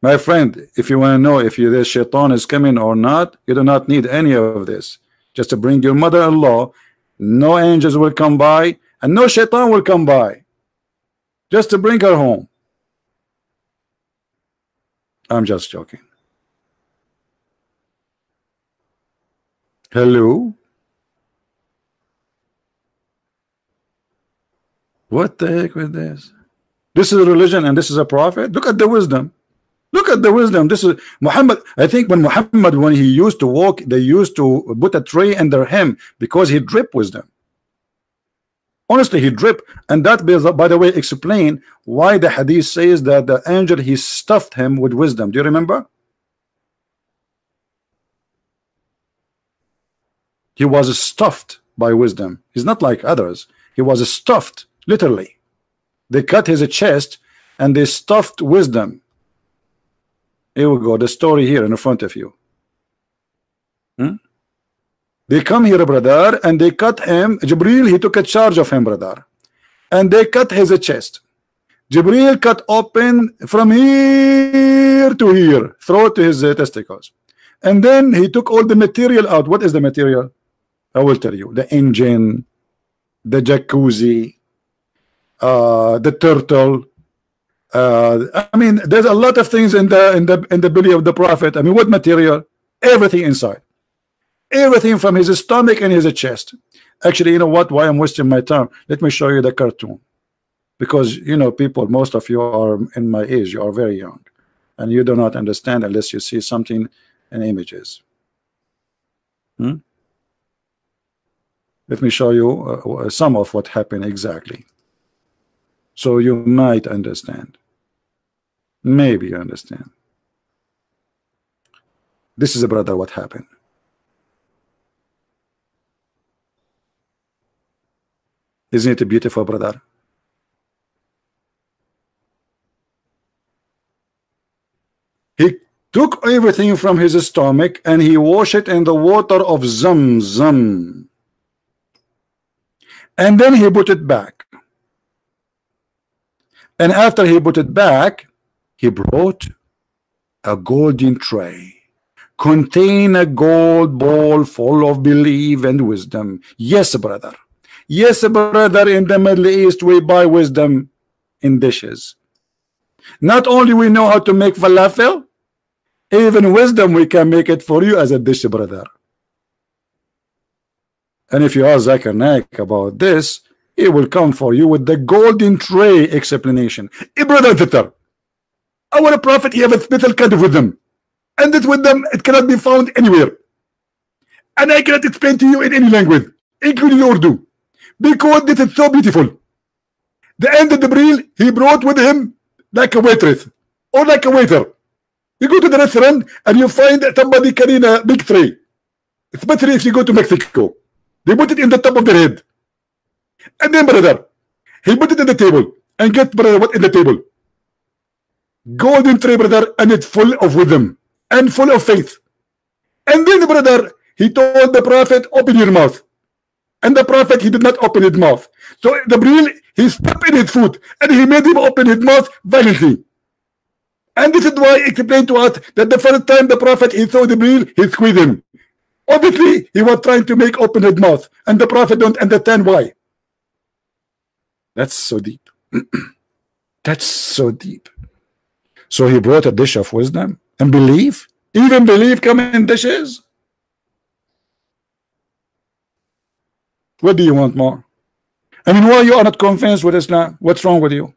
My friend, if you want to know if the shaitan is coming or not, you do not need any of this. Just to bring your mother-in-law, no angels will come by, and no shaitan will come by. Just to bring her home. I'm just joking. Hello? What the heck with this? This is a religion and this is a prophet? Look at the wisdom. Look at the wisdom. This is Muhammad. I think when Muhammad, when he used to walk, they used to put a tray under him because he drip wisdom. Honestly, he drip, and that by the way explain why the hadith says that the angel he stuffed him with wisdom. Do you remember? He was stuffed by wisdom. He's not like others. He was stuffed, literally. They cut his chest and they stuffed wisdom here we go. The story here in front of you. Hmm? They come here, brother, and they cut him. Jibril, he took a charge of him, brother. And they cut his chest. Jibril cut open from here to here, throw to his uh, testicles. And then he took all the material out. What is the material? I will tell you. The engine, the jacuzzi, uh, the turtle, uh, I mean, there's a lot of things in the in the in the belly of the prophet. I mean, what material? Everything inside, everything from his stomach and his chest. Actually, you know what? Why I'm wasting my time? Let me show you the cartoon, because you know, people, most of you are in my age. You are very young, and you do not understand unless you see something in images. Hmm? Let me show you uh, some of what happened exactly. So you might understand. Maybe you understand. This is a brother what happened. Isn't it a beautiful brother? He took everything from his stomach and he washed it in the water of Zamzam and then he put it back and after he put it back, he brought a golden tray contain a gold bowl full of belief and wisdom. Yes, brother. Yes, brother, in the Middle East, we buy wisdom in dishes. Not only we know how to make falafel, even wisdom we can make it for you as a dish, brother. And if you ask Zakir Naik about this, he will come for you with the golden tray explanation. Brother Victor, our prophet, he have a special kind of wisdom. And this wisdom, it cannot be found anywhere. And I cannot explain to you in any language, including Urdu, because this is so beautiful. The end of the Jibril, he brought with him like a waitress or like a waiter. You go to the restaurant and you find somebody carrying a big tray, especially if you go to Mexico. They put it in the top of their head. And then brother, he put it in the table and get brother what in the table? Golden tray brother and it's full of wisdom and full of faith. And then brother, he told the prophet, open your mouth. And the prophet, he did not open his mouth. So the Jibril, he stepped in his foot and he made him open his mouth violently. And this is why he explained to us that the first time the prophet he saw the Jibril, he squeezed him. Obviously, he was trying to make open his mouth, and the prophet don't understand why. That's so deep. (clears throat) That's so deep. So he brought a dish of wisdom and belief. Even belief come in dishes. What do you want more? I mean, why you are not convinced with Islam? What's wrong with you?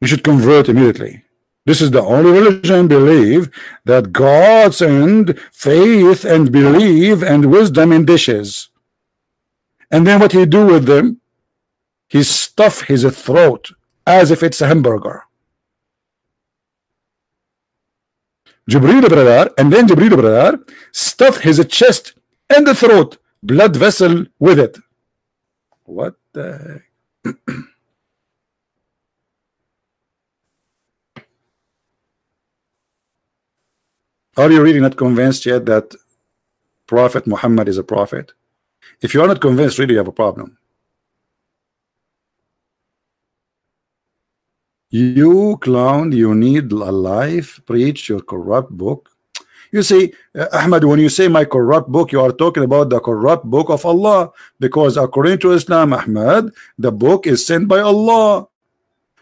You should convert immediately. This is the only religion believe that God send faith and belief and wisdom in dishes. And then what he do with them? He stuff his throat as if it's a hamburger. Jibril brother, and then Jibril brother stuffed his chest and the throat, blood vessel with it. What the (clears throat) Are you really not convinced yet that Prophet Muhammad is a prophet? If you are not convinced, really you have a problem. You clown, you need a life, preach your corrupt book. You see, uh, Ahmad, when you say my corrupt book, you are talking about the corrupt book of Allah. Because according to Islam, Ahmad, the book is sent by Allah.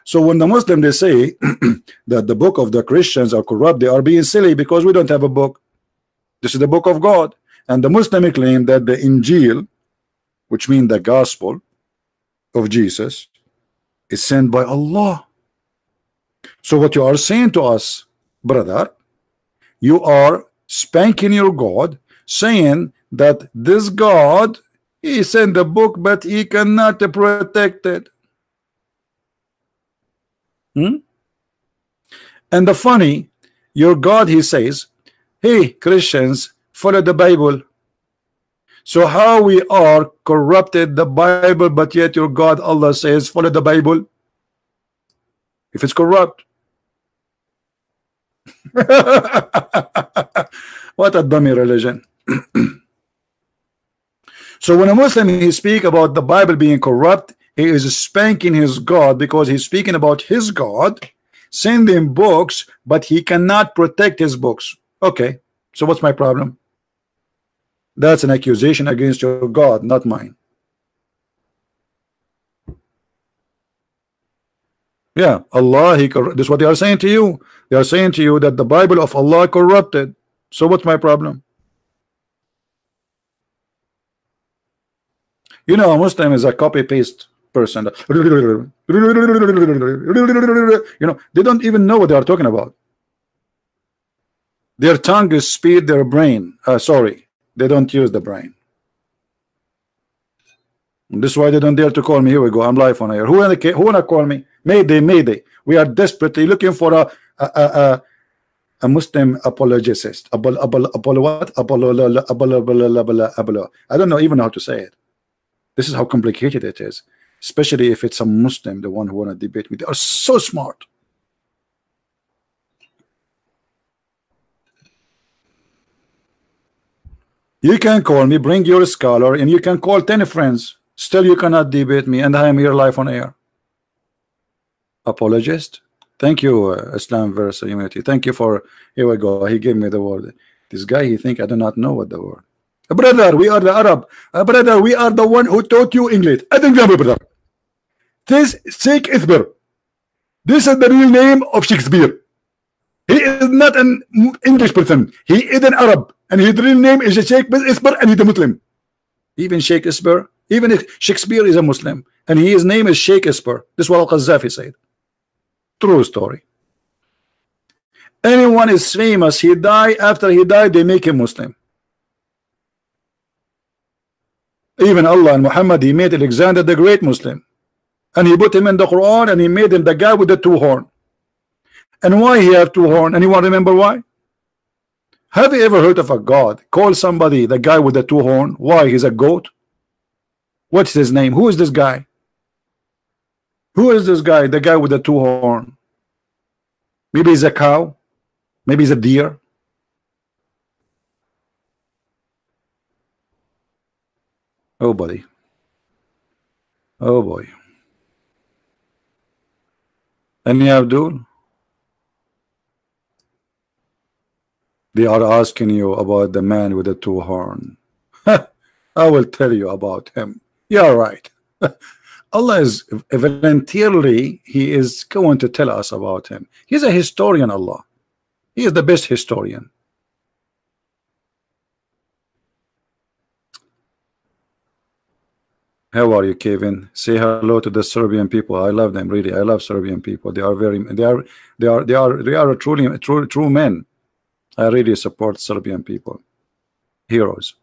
So when the Muslim they say (clears throat) that the book of the Christians are corrupt, they are being silly because we don't have a book. This is the book of God. And the Muslim claim that the Injil, which means the gospel of Jesus, is sent by Allah. So what you are saying to us, brother, you are spanking your God, saying that this God, he sent the book, but he cannot protect it. Hmm? And the funny, your God, he says, hey, Christians, follow the Bible. So how we are corrupted the Bible, but yet your God, Allah says, follow the Bible. If it's corrupt. (laughs) what a dummy religion. (clears throat) so when a Muslim he speak about the Bible being corrupt, he is spanking his God because he's speaking about his God, sending books, but he cannot protect his books. Okay, so what's my problem? That's an accusation against your God, not mine. Yeah, Allah, he this is what they are saying to you. They are saying to you that the Bible of Allah corrupted. So what's my problem? You know, a Muslim is a copy paste person. You know, they don't even know what they are talking about. Their tongue is speed their brain. Uh, sorry, they don't use the brain. And this is why they don't dare to call me. Here we go. I'm live on air. Who wanna who wanna call me? Mayday, Mayday. We are desperately looking for a a a, a Muslim apologist. Apol, apol, apol, what? I don't know even how to say it. This is how complicated it is especially if it's a Muslim, the one who want to debate me. They are so smart. You can call me, bring your scholar, and you can call 10 friends. Still, you cannot debate me, and I am here live on air. Apologist. Thank you, uh, Islam versus Unity. Thank you for, here we go. He gave me the word. This guy, he think I do not know what the word. Brother, we are the Arab. Uh, brother, we are the one who taught you English. I think brother. This Sheikh Isber. This is the real name of Shakespeare. He is not an English person. He is an Arab. And his real name is Sheikh Isber and he's a Muslim. Even Shakespeare, even if Shakespeare is a Muslim. And his name is Shakespeare. This is what Al-Qaddafi said. True story. Anyone is famous, he die after he died, they make him Muslim. Even Allah and Muhammad, he made Alexander the Great Muslim. And he put him in the Quran and he made him the guy with the two horn. And why he have two horn? Anyone remember why? Have you ever heard of a God call somebody the guy with the two horn? Why? He's a goat? What's his name? Who is this guy? Who is this guy? The guy with the two horn? Maybe he's a cow. Maybe he's a deer. Oh, buddy. Oh, boy. Any Abdul? They are asking you about the man with the two horn. (laughs) I will tell you about him. You're right. (laughs) Allah is voluntarily, He is going to tell us about him. He's a historian, Allah. He is the best historian. How are you, Kevin? Say hello to the Serbian people. I love them really. I love Serbian people. They are very they are they are they are they are truly true true men. I really support Serbian people. Heroes.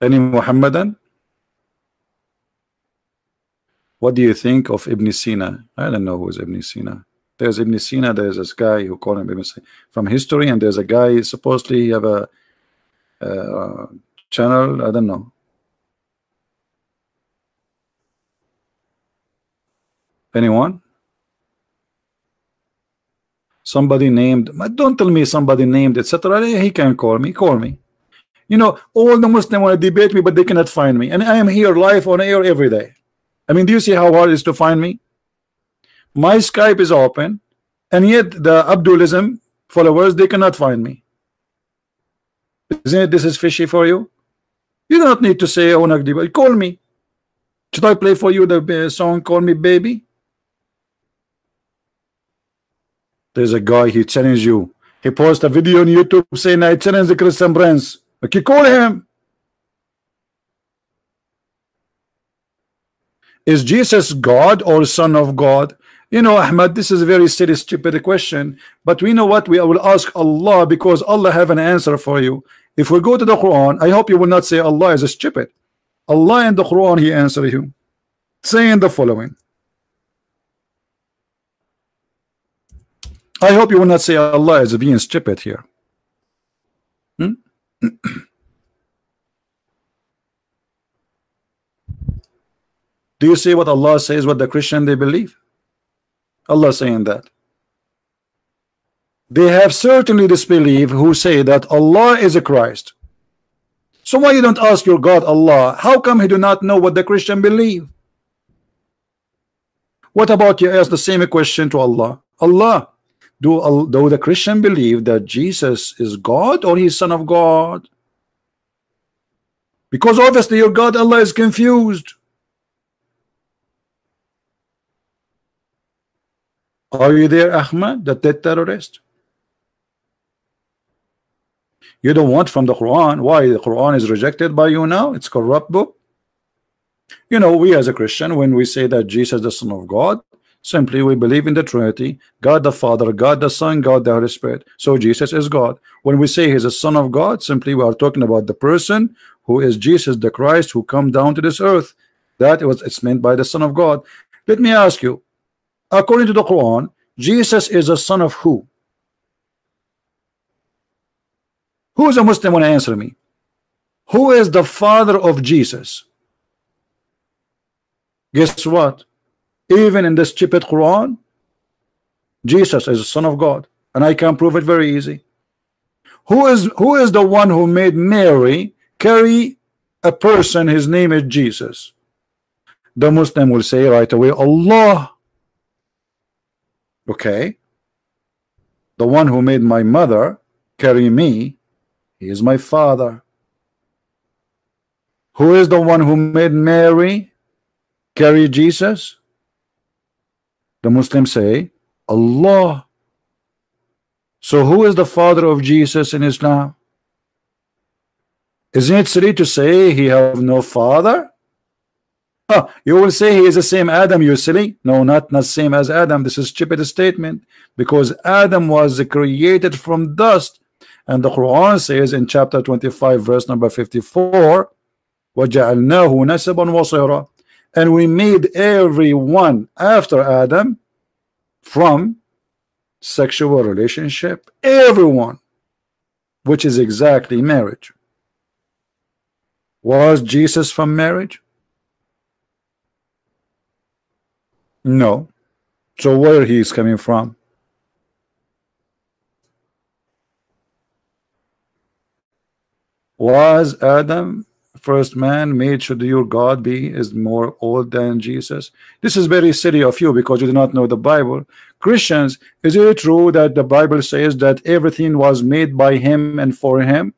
Any Muhammadan? What do you think of Ibn Sina? I don't know who's Ibn Sina. There's Ibn Sina, there's this guy who called him Ibn Sina from history, and there's a guy supposedly have a uh, channel I don't know. Anyone? Somebody named don't tell me somebody named etc he can call me call me. You know all the Muslims want to debate me but they cannot find me. And I am here live on air every day. I mean do you see how hard it is to find me? My Skype is open and yet the Abdulism followers they cannot find me. Isn't it this is fishy for you you don't need to say oh Onagdiba. Call me. Should I play for you the uh, song Call Me Baby? There's a guy, he challenged you. He posted a video on YouTube saying, I challenge the Christian Prince. Okay, call him. Is Jesus God or Son of God? You know, Ahmad, this is a very silly, stupid question. But we know what we will ask Allah because Allah have an answer for you. If we go to the Quran, I hope you will not say Allah is a stupid. Allah in the Quran, He answered you, saying the following. I hope you will not say Allah is being stupid here. Hmm? (clears throat) Do you see what Allah says, what the Christian they believe? Allah saying that. They have certainly disbelieved who say that Allah is a Christ. So why you don't ask your God Allah? How come he do not know what the Christian believe? What about you ask the same question to Allah? Allah, do, do the Christian believe that Jesus is God or he's son of God? Because obviously your God Allah is confused. Are you there, Ahmad, the dead terrorist? You don't want from the Quran. Why? The Quran is rejected by you now? It's corrupt book. You know, we as a Christian, when we say that Jesus the Son of God, simply we believe in the Trinity, God the Father, God the Son, God the Holy Spirit. So Jesus is God. When we say He's a Son of God, simply we are talking about the person who is Jesus the Christ who come down to this earth. That was it's meant by the Son of God. Let me ask you, according to the Quran, Jesus is a son of who? Who is a Muslim want to answer me? Who is the father of Jesus? Guess what? Even in this stupid Quran, Jesus is the son of God, and I can prove it very easy. Who is who is the one who made Mary carry a person? His name is Jesus. The Muslim will say right away, Allah. Okay. The one who made my mother carry me he is my father. Who is the one who made Mary carry Jesus? The Muslims say, Allah. So who is the father of Jesus in Islam? Isn't it silly to say he have no father? Oh, you will say he is the same Adam, you silly. No, not not same as Adam. This is stupid statement because Adam was created from dust and the Quran says in chapter 25 verse number 54 وَجَعَلْنَاهُ نَسَبًا وَصِيرًا and we made everyone after Adam from sexual relationship everyone which is exactly marriage was Jesus from marriage no so where he is coming from Was Adam first man made should your God be is more old than Jesus? This is very silly of you because you do not know the Bible. Christians, is it true that the Bible says that everything was made by him and for him,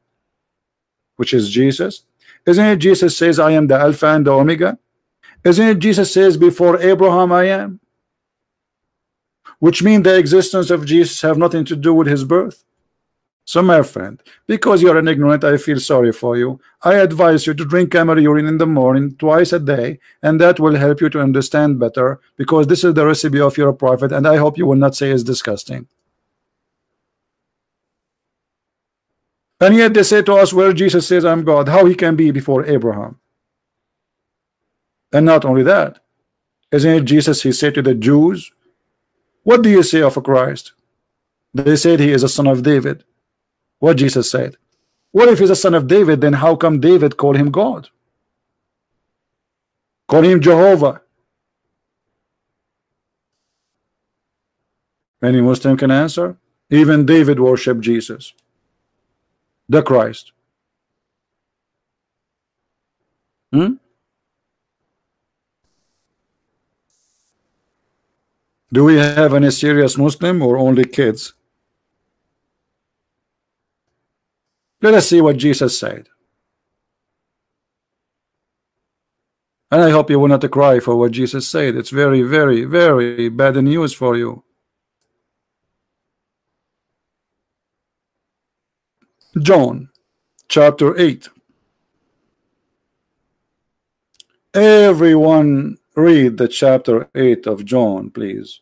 which is Jesus? Isn't it Jesus says, I am the Alpha and the Omega? Isn't it Jesus says, before Abraham I am? Which means the existence of Jesus have nothing to do with his birth. So my friend, because you're an ignorant, I feel sorry for you. I advise you to drink camel urine in the morning twice a day, and that will help you to understand better because this is the recipe of your prophet, and I hope you will not say it's disgusting. And yet they say to us, where Jesus says, I'm God, how he can be before Abraham. And not only that, isn't it Jesus, he said to the Jews, what do you say of a Christ? They said he is a son of David. What Jesus said. What if he's a son of David? Then how come David called him God? Call him Jehovah. Any Muslim can answer. Even David worshiped Jesus, the Christ. Hmm? Do we have any serious Muslim or only kids? Let us see what Jesus said. And I hope you will not cry for what Jesus said. It's very, very, very bad news for you. John chapter 8. Everyone read the chapter 8 of John, please.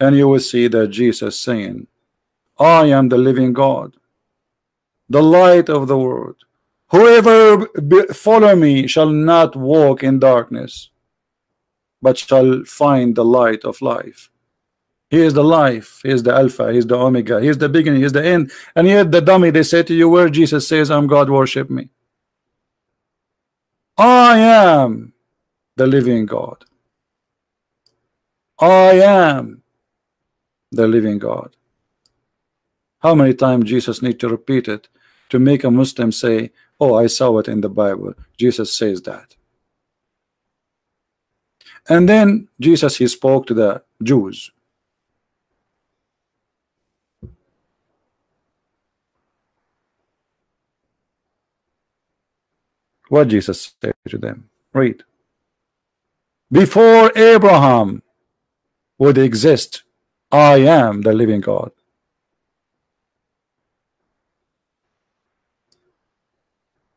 And you will see that Jesus saying, I am the living God the light of the world. Whoever follow me shall not walk in darkness, but shall find the light of life. He is the life, he is the Alpha, he is the Omega, he is the beginning, he is the end. And yet the dummy, they say to you, where Jesus says, I'm God, worship me. I am the living God. I am the living God. How many times Jesus need to repeat it to make a Muslim say, oh, I saw it in the Bible. Jesus says that. And then Jesus, he spoke to the Jews. What Jesus said to them? Read. Before Abraham would exist, I am the living God.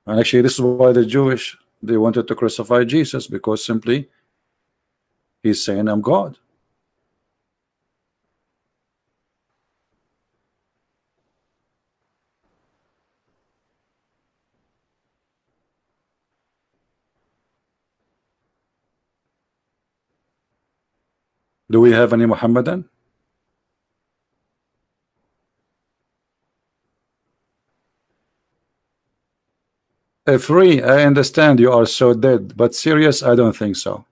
And actually, this is why the Jewish they wanted to crucify Jesus because simply he's saying, I'm God. Do we have any Muhammadan? Free, I understand you are so dead, but serious, I don't think so.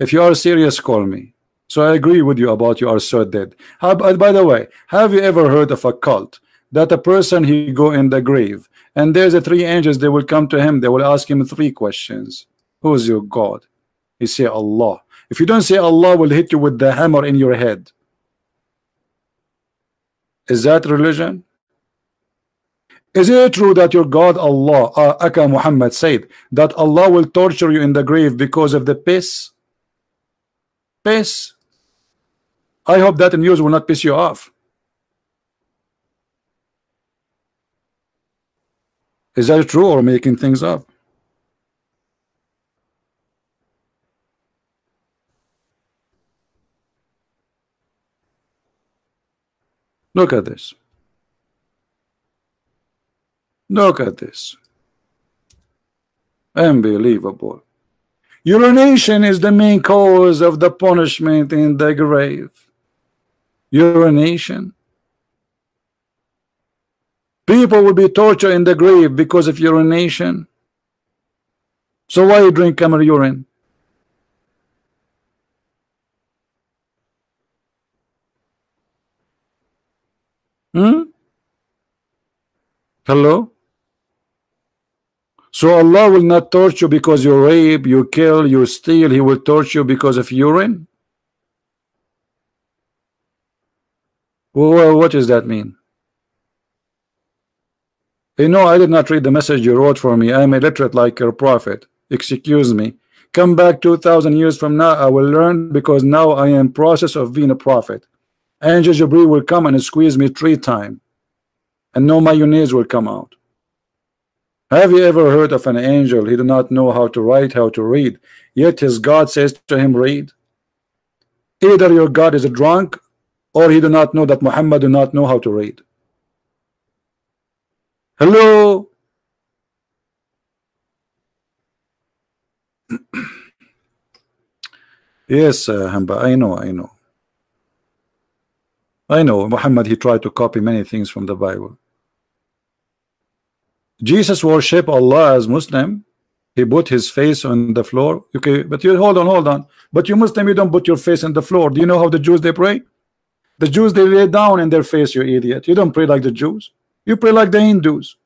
If you are serious, call me. So I agree with you about you are so dead. How, by the way, have you ever heard of a cult that a person he go in the grave and there's a three angels they will come to him they will ask him three questions who is your God he say Allah if you don't say Allah will hit you with the hammer in your head is that religion is it true that your God Allah, uh, Aka Muhammad said that Allah will torture you in the grave because of the piss? Piss? I hope that news will not piss you off. Is that true or making things up? Look at this. Look at this. Unbelievable. Urination is the main cause of the punishment in the grave. Urination. People will be tortured in the grave because of urination. So why you drink camel urine? Hmm? Hello? So Allah will not torture you because you rape, you kill, you steal. He will torture you because of urine. Well, what does that mean? You know, I did not read the message you wrote for me. I am illiterate like your prophet. Excuse me. Come back 2,000 years from now, I will learn because now I am process of being a prophet. Angel Jibreel will come and squeeze me three times. and no mayonnaise will come out. Have you ever heard of an angel? He did not know how to write, how to read. Yet his God says to him, read. Either your God is a drunk or he do not know that Muhammad do not know how to read. Hello? (clears throat) yes, uh, Hamba, I know, I know. I know Muhammad he tried to copy many things from the Bible. Jesus worship Allah as Muslim. He put his face on the floor. Okay, but you hold on, hold on. But you Muslim, you don't put your face on the floor. Do you know how the Jews they pray? The Jews they lay down in their face, you idiot. You don't pray like the Jews. You pray like the Hindus.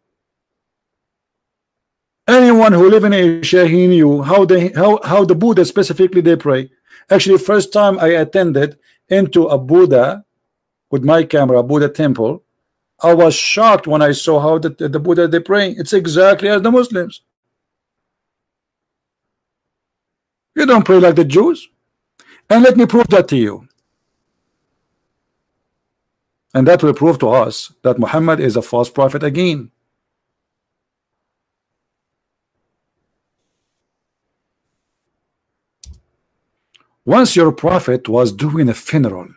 Anyone who live in Asia, he knew how they how how the Buddha specifically they pray. Actually, first time I attended into a Buddha with my camera, Buddha temple, I was shocked when I saw how the, the Buddha they pray. It's exactly as the Muslims. You don't pray like the Jews. And let me prove that to you. And that will prove to us that Muhammad is a false prophet again. Once your prophet was doing a funeral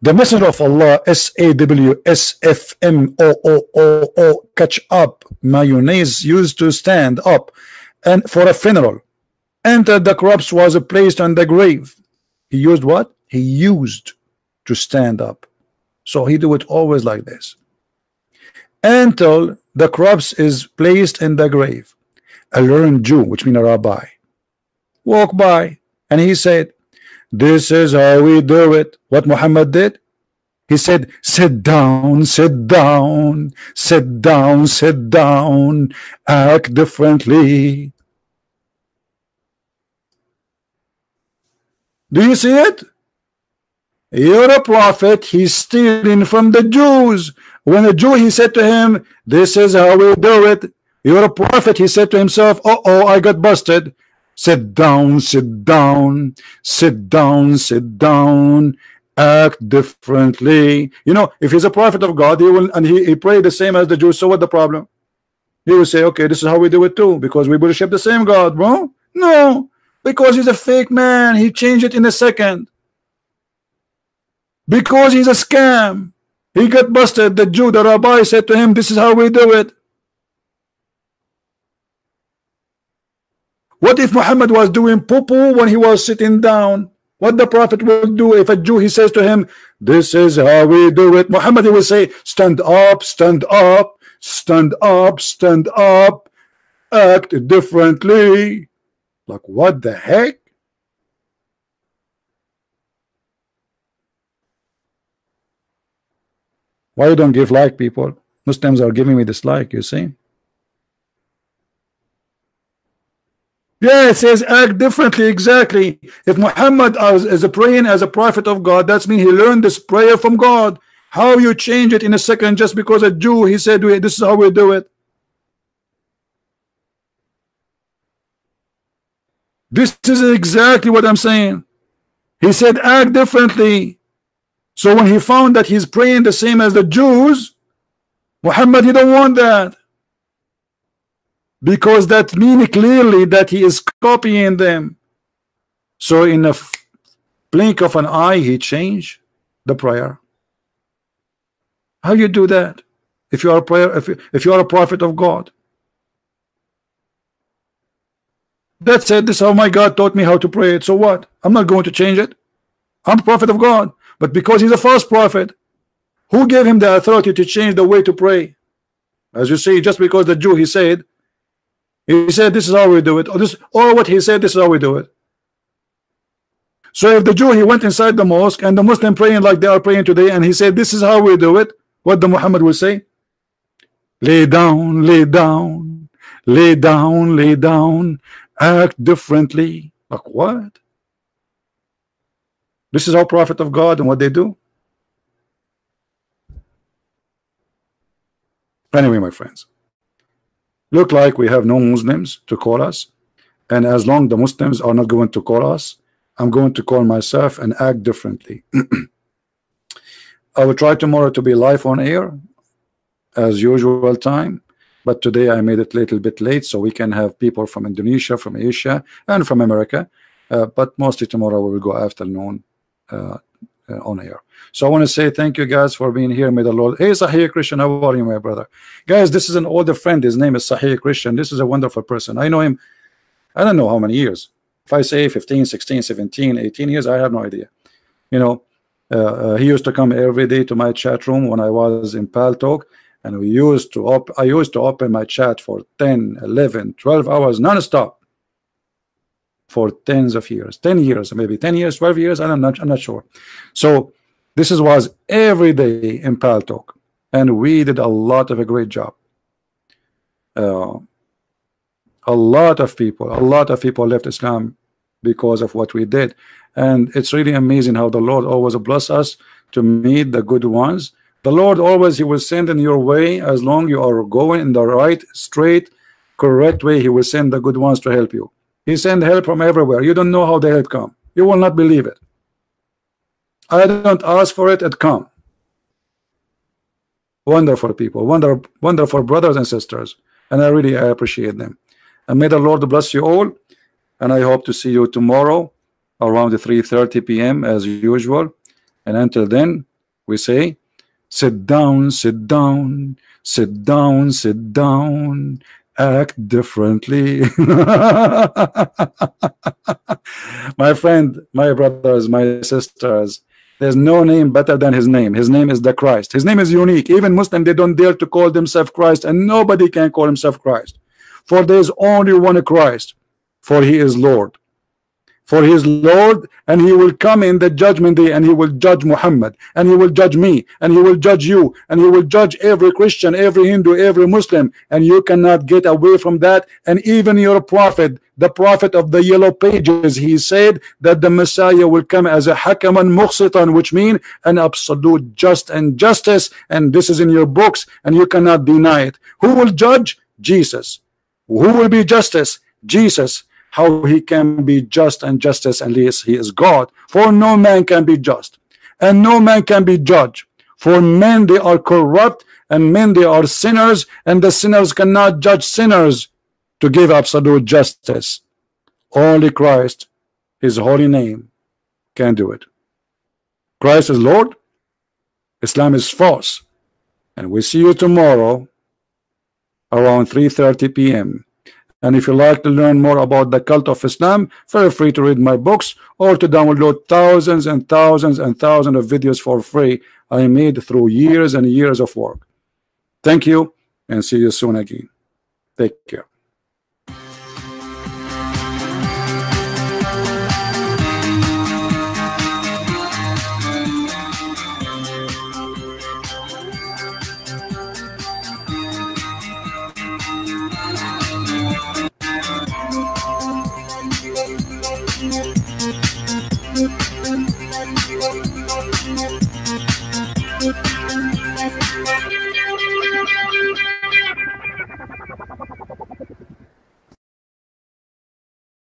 the messenger of Allah, S-A-W-S-F-M-O-O-O-O, catch up, mayonnaise used to stand up and for a funeral. Entered the corpse was placed on the grave. He used what? He used to stand up. So he do it always like this. Until the corpse is placed in the grave. A learned Jew, which means a rabbi, walk by and he said, this is how we do it. What Muhammad did? He said, sit down, sit down, sit down, sit down, act differently. Do you see it? You're a prophet. He's stealing from the Jews. When a Jew, he said to him, this is how we do it. You're a prophet. He said to himself, uh oh, I got busted. Sit down, sit down, sit down, sit down, act differently. You know, if he's a prophet of God, he will and he, he prayed the same as the Jews. So what the problem? He will say, okay, this is how we do it too, because we worship the same God, bro. No, because he's a fake man. He changed it in a second. Because he's a scam. He got busted. The Jew, the rabbi said to him, this is how we do it. What if Muhammad was doing poo-poo when he was sitting down? What the Prophet will do if a Jew he says to him, This is how we do it. Muhammad he will say, Stand up, stand up, stand up, stand up, act differently. Like what the heck? Why you don't give like people? Muslims are giving me dislike, you see? Yeah, it says act differently. Exactly. If Muhammad is, praying as a prophet of God, that's mean he learned this prayer from God. How you change it in a second just because a Jew he said this is how we do it. This is exactly what I'm saying. He said act differently. So when he found that he's praying the same as the Jews, Muhammad he don't want that because that means clearly that he is copying them. So in a blink of an eye he changed the prayer. How you do that? If you are a prayer if you, if you are a prophet of God. That said this how my God taught me how to pray it. So what? I'm not going to change it. I'm prophet of God. But because he's a false prophet who gave him the authority to change the way to pray? As you see just because the Jew he said he said, This is how we do it. Or, this, or what he said, This is how we do it. So if the Jew he went inside the mosque and the Muslim praying like they are praying today, and he said, This is how we do it, what the Muhammad will say? Lay down, lay down, lay down, lay down, act differently. Like what? This is our prophet of God and what they do. Anyway, my friends look like we have no Muslims to call us. And as long the Muslims are not going to call us I'm going to call myself and act differently. (clears throat) I will try tomorrow to be live on air as usual time. But today I made it a little bit late so we can have people from Indonesia from Asia and from America. Uh, but mostly tomorrow we will go afternoon uh, uh, on air so I want to say thank you guys for being here. May the Lord hey Sahih Christian how are you my brother? Guys this is an older friend. His name is Sahih Christian. This is a wonderful person. I know him I don't know how many years. If I say 15 16 17 18 years I have no idea. You know uh, uh, he used to come every day to my chat room when I was in Paltalk and we used to op I used to open my chat for 10 11 12 hours non-stop for tens of years 10 years maybe 10 years 12 years I'm not I'm not sure. So this is was every day in Paltalk and we did a lot of a great job. Uh, a lot of people a lot of people left Islam because of what we did and it's really amazing how the Lord always bless us to meet the good ones. The Lord always he will send in your way as long you are going in the right straight correct way. He will send the good ones to help you. He send help from everywhere. You don't know how the help come. You will not believe it I don't ask for it it come. Wonderful people wonder wonderful brothers and sisters and I really I appreciate them. And may the Lord bless you all and I hope to see you tomorrow around 3:30 p.m. as usual. And until then we say sit down sit down sit down sit down act differently. (laughs) My friend my brothers my sisters there's no name better than his name. His name is the Christ. His name is unique. Even Muslim they don't dare to call themselves Christ and nobody can call himself Christ. For there is only one Christ for he is Lord for his Lord and he will come in the judgment day and he will judge Muhammad and he will judge me and he will judge you and he will judge every Christian every Hindu every Muslim and you cannot get away from that. And even your prophet the prophet of the yellow pages he said that the Messiah will come as a hakaman muqsitan which mean an absolute just and justice and this is in your books and you cannot deny it. Who will judge? Jesus. Who will be justice? Jesus how he can be just and justice unless he is God. For no man can be just and no man can be judged for men they are corrupt and men they are sinners and the sinners cannot judge sinners to give absolute justice. Only Christ his holy name can do it. Christ is Lord. Islam is false. And we see you tomorrow around 3:30 p.m. And if you like to learn more about the cult of Islam, feel free to read my books or to download thousands and thousands and thousands of videos for free I made through years and years of work. Thank you and see you soon again. Take care.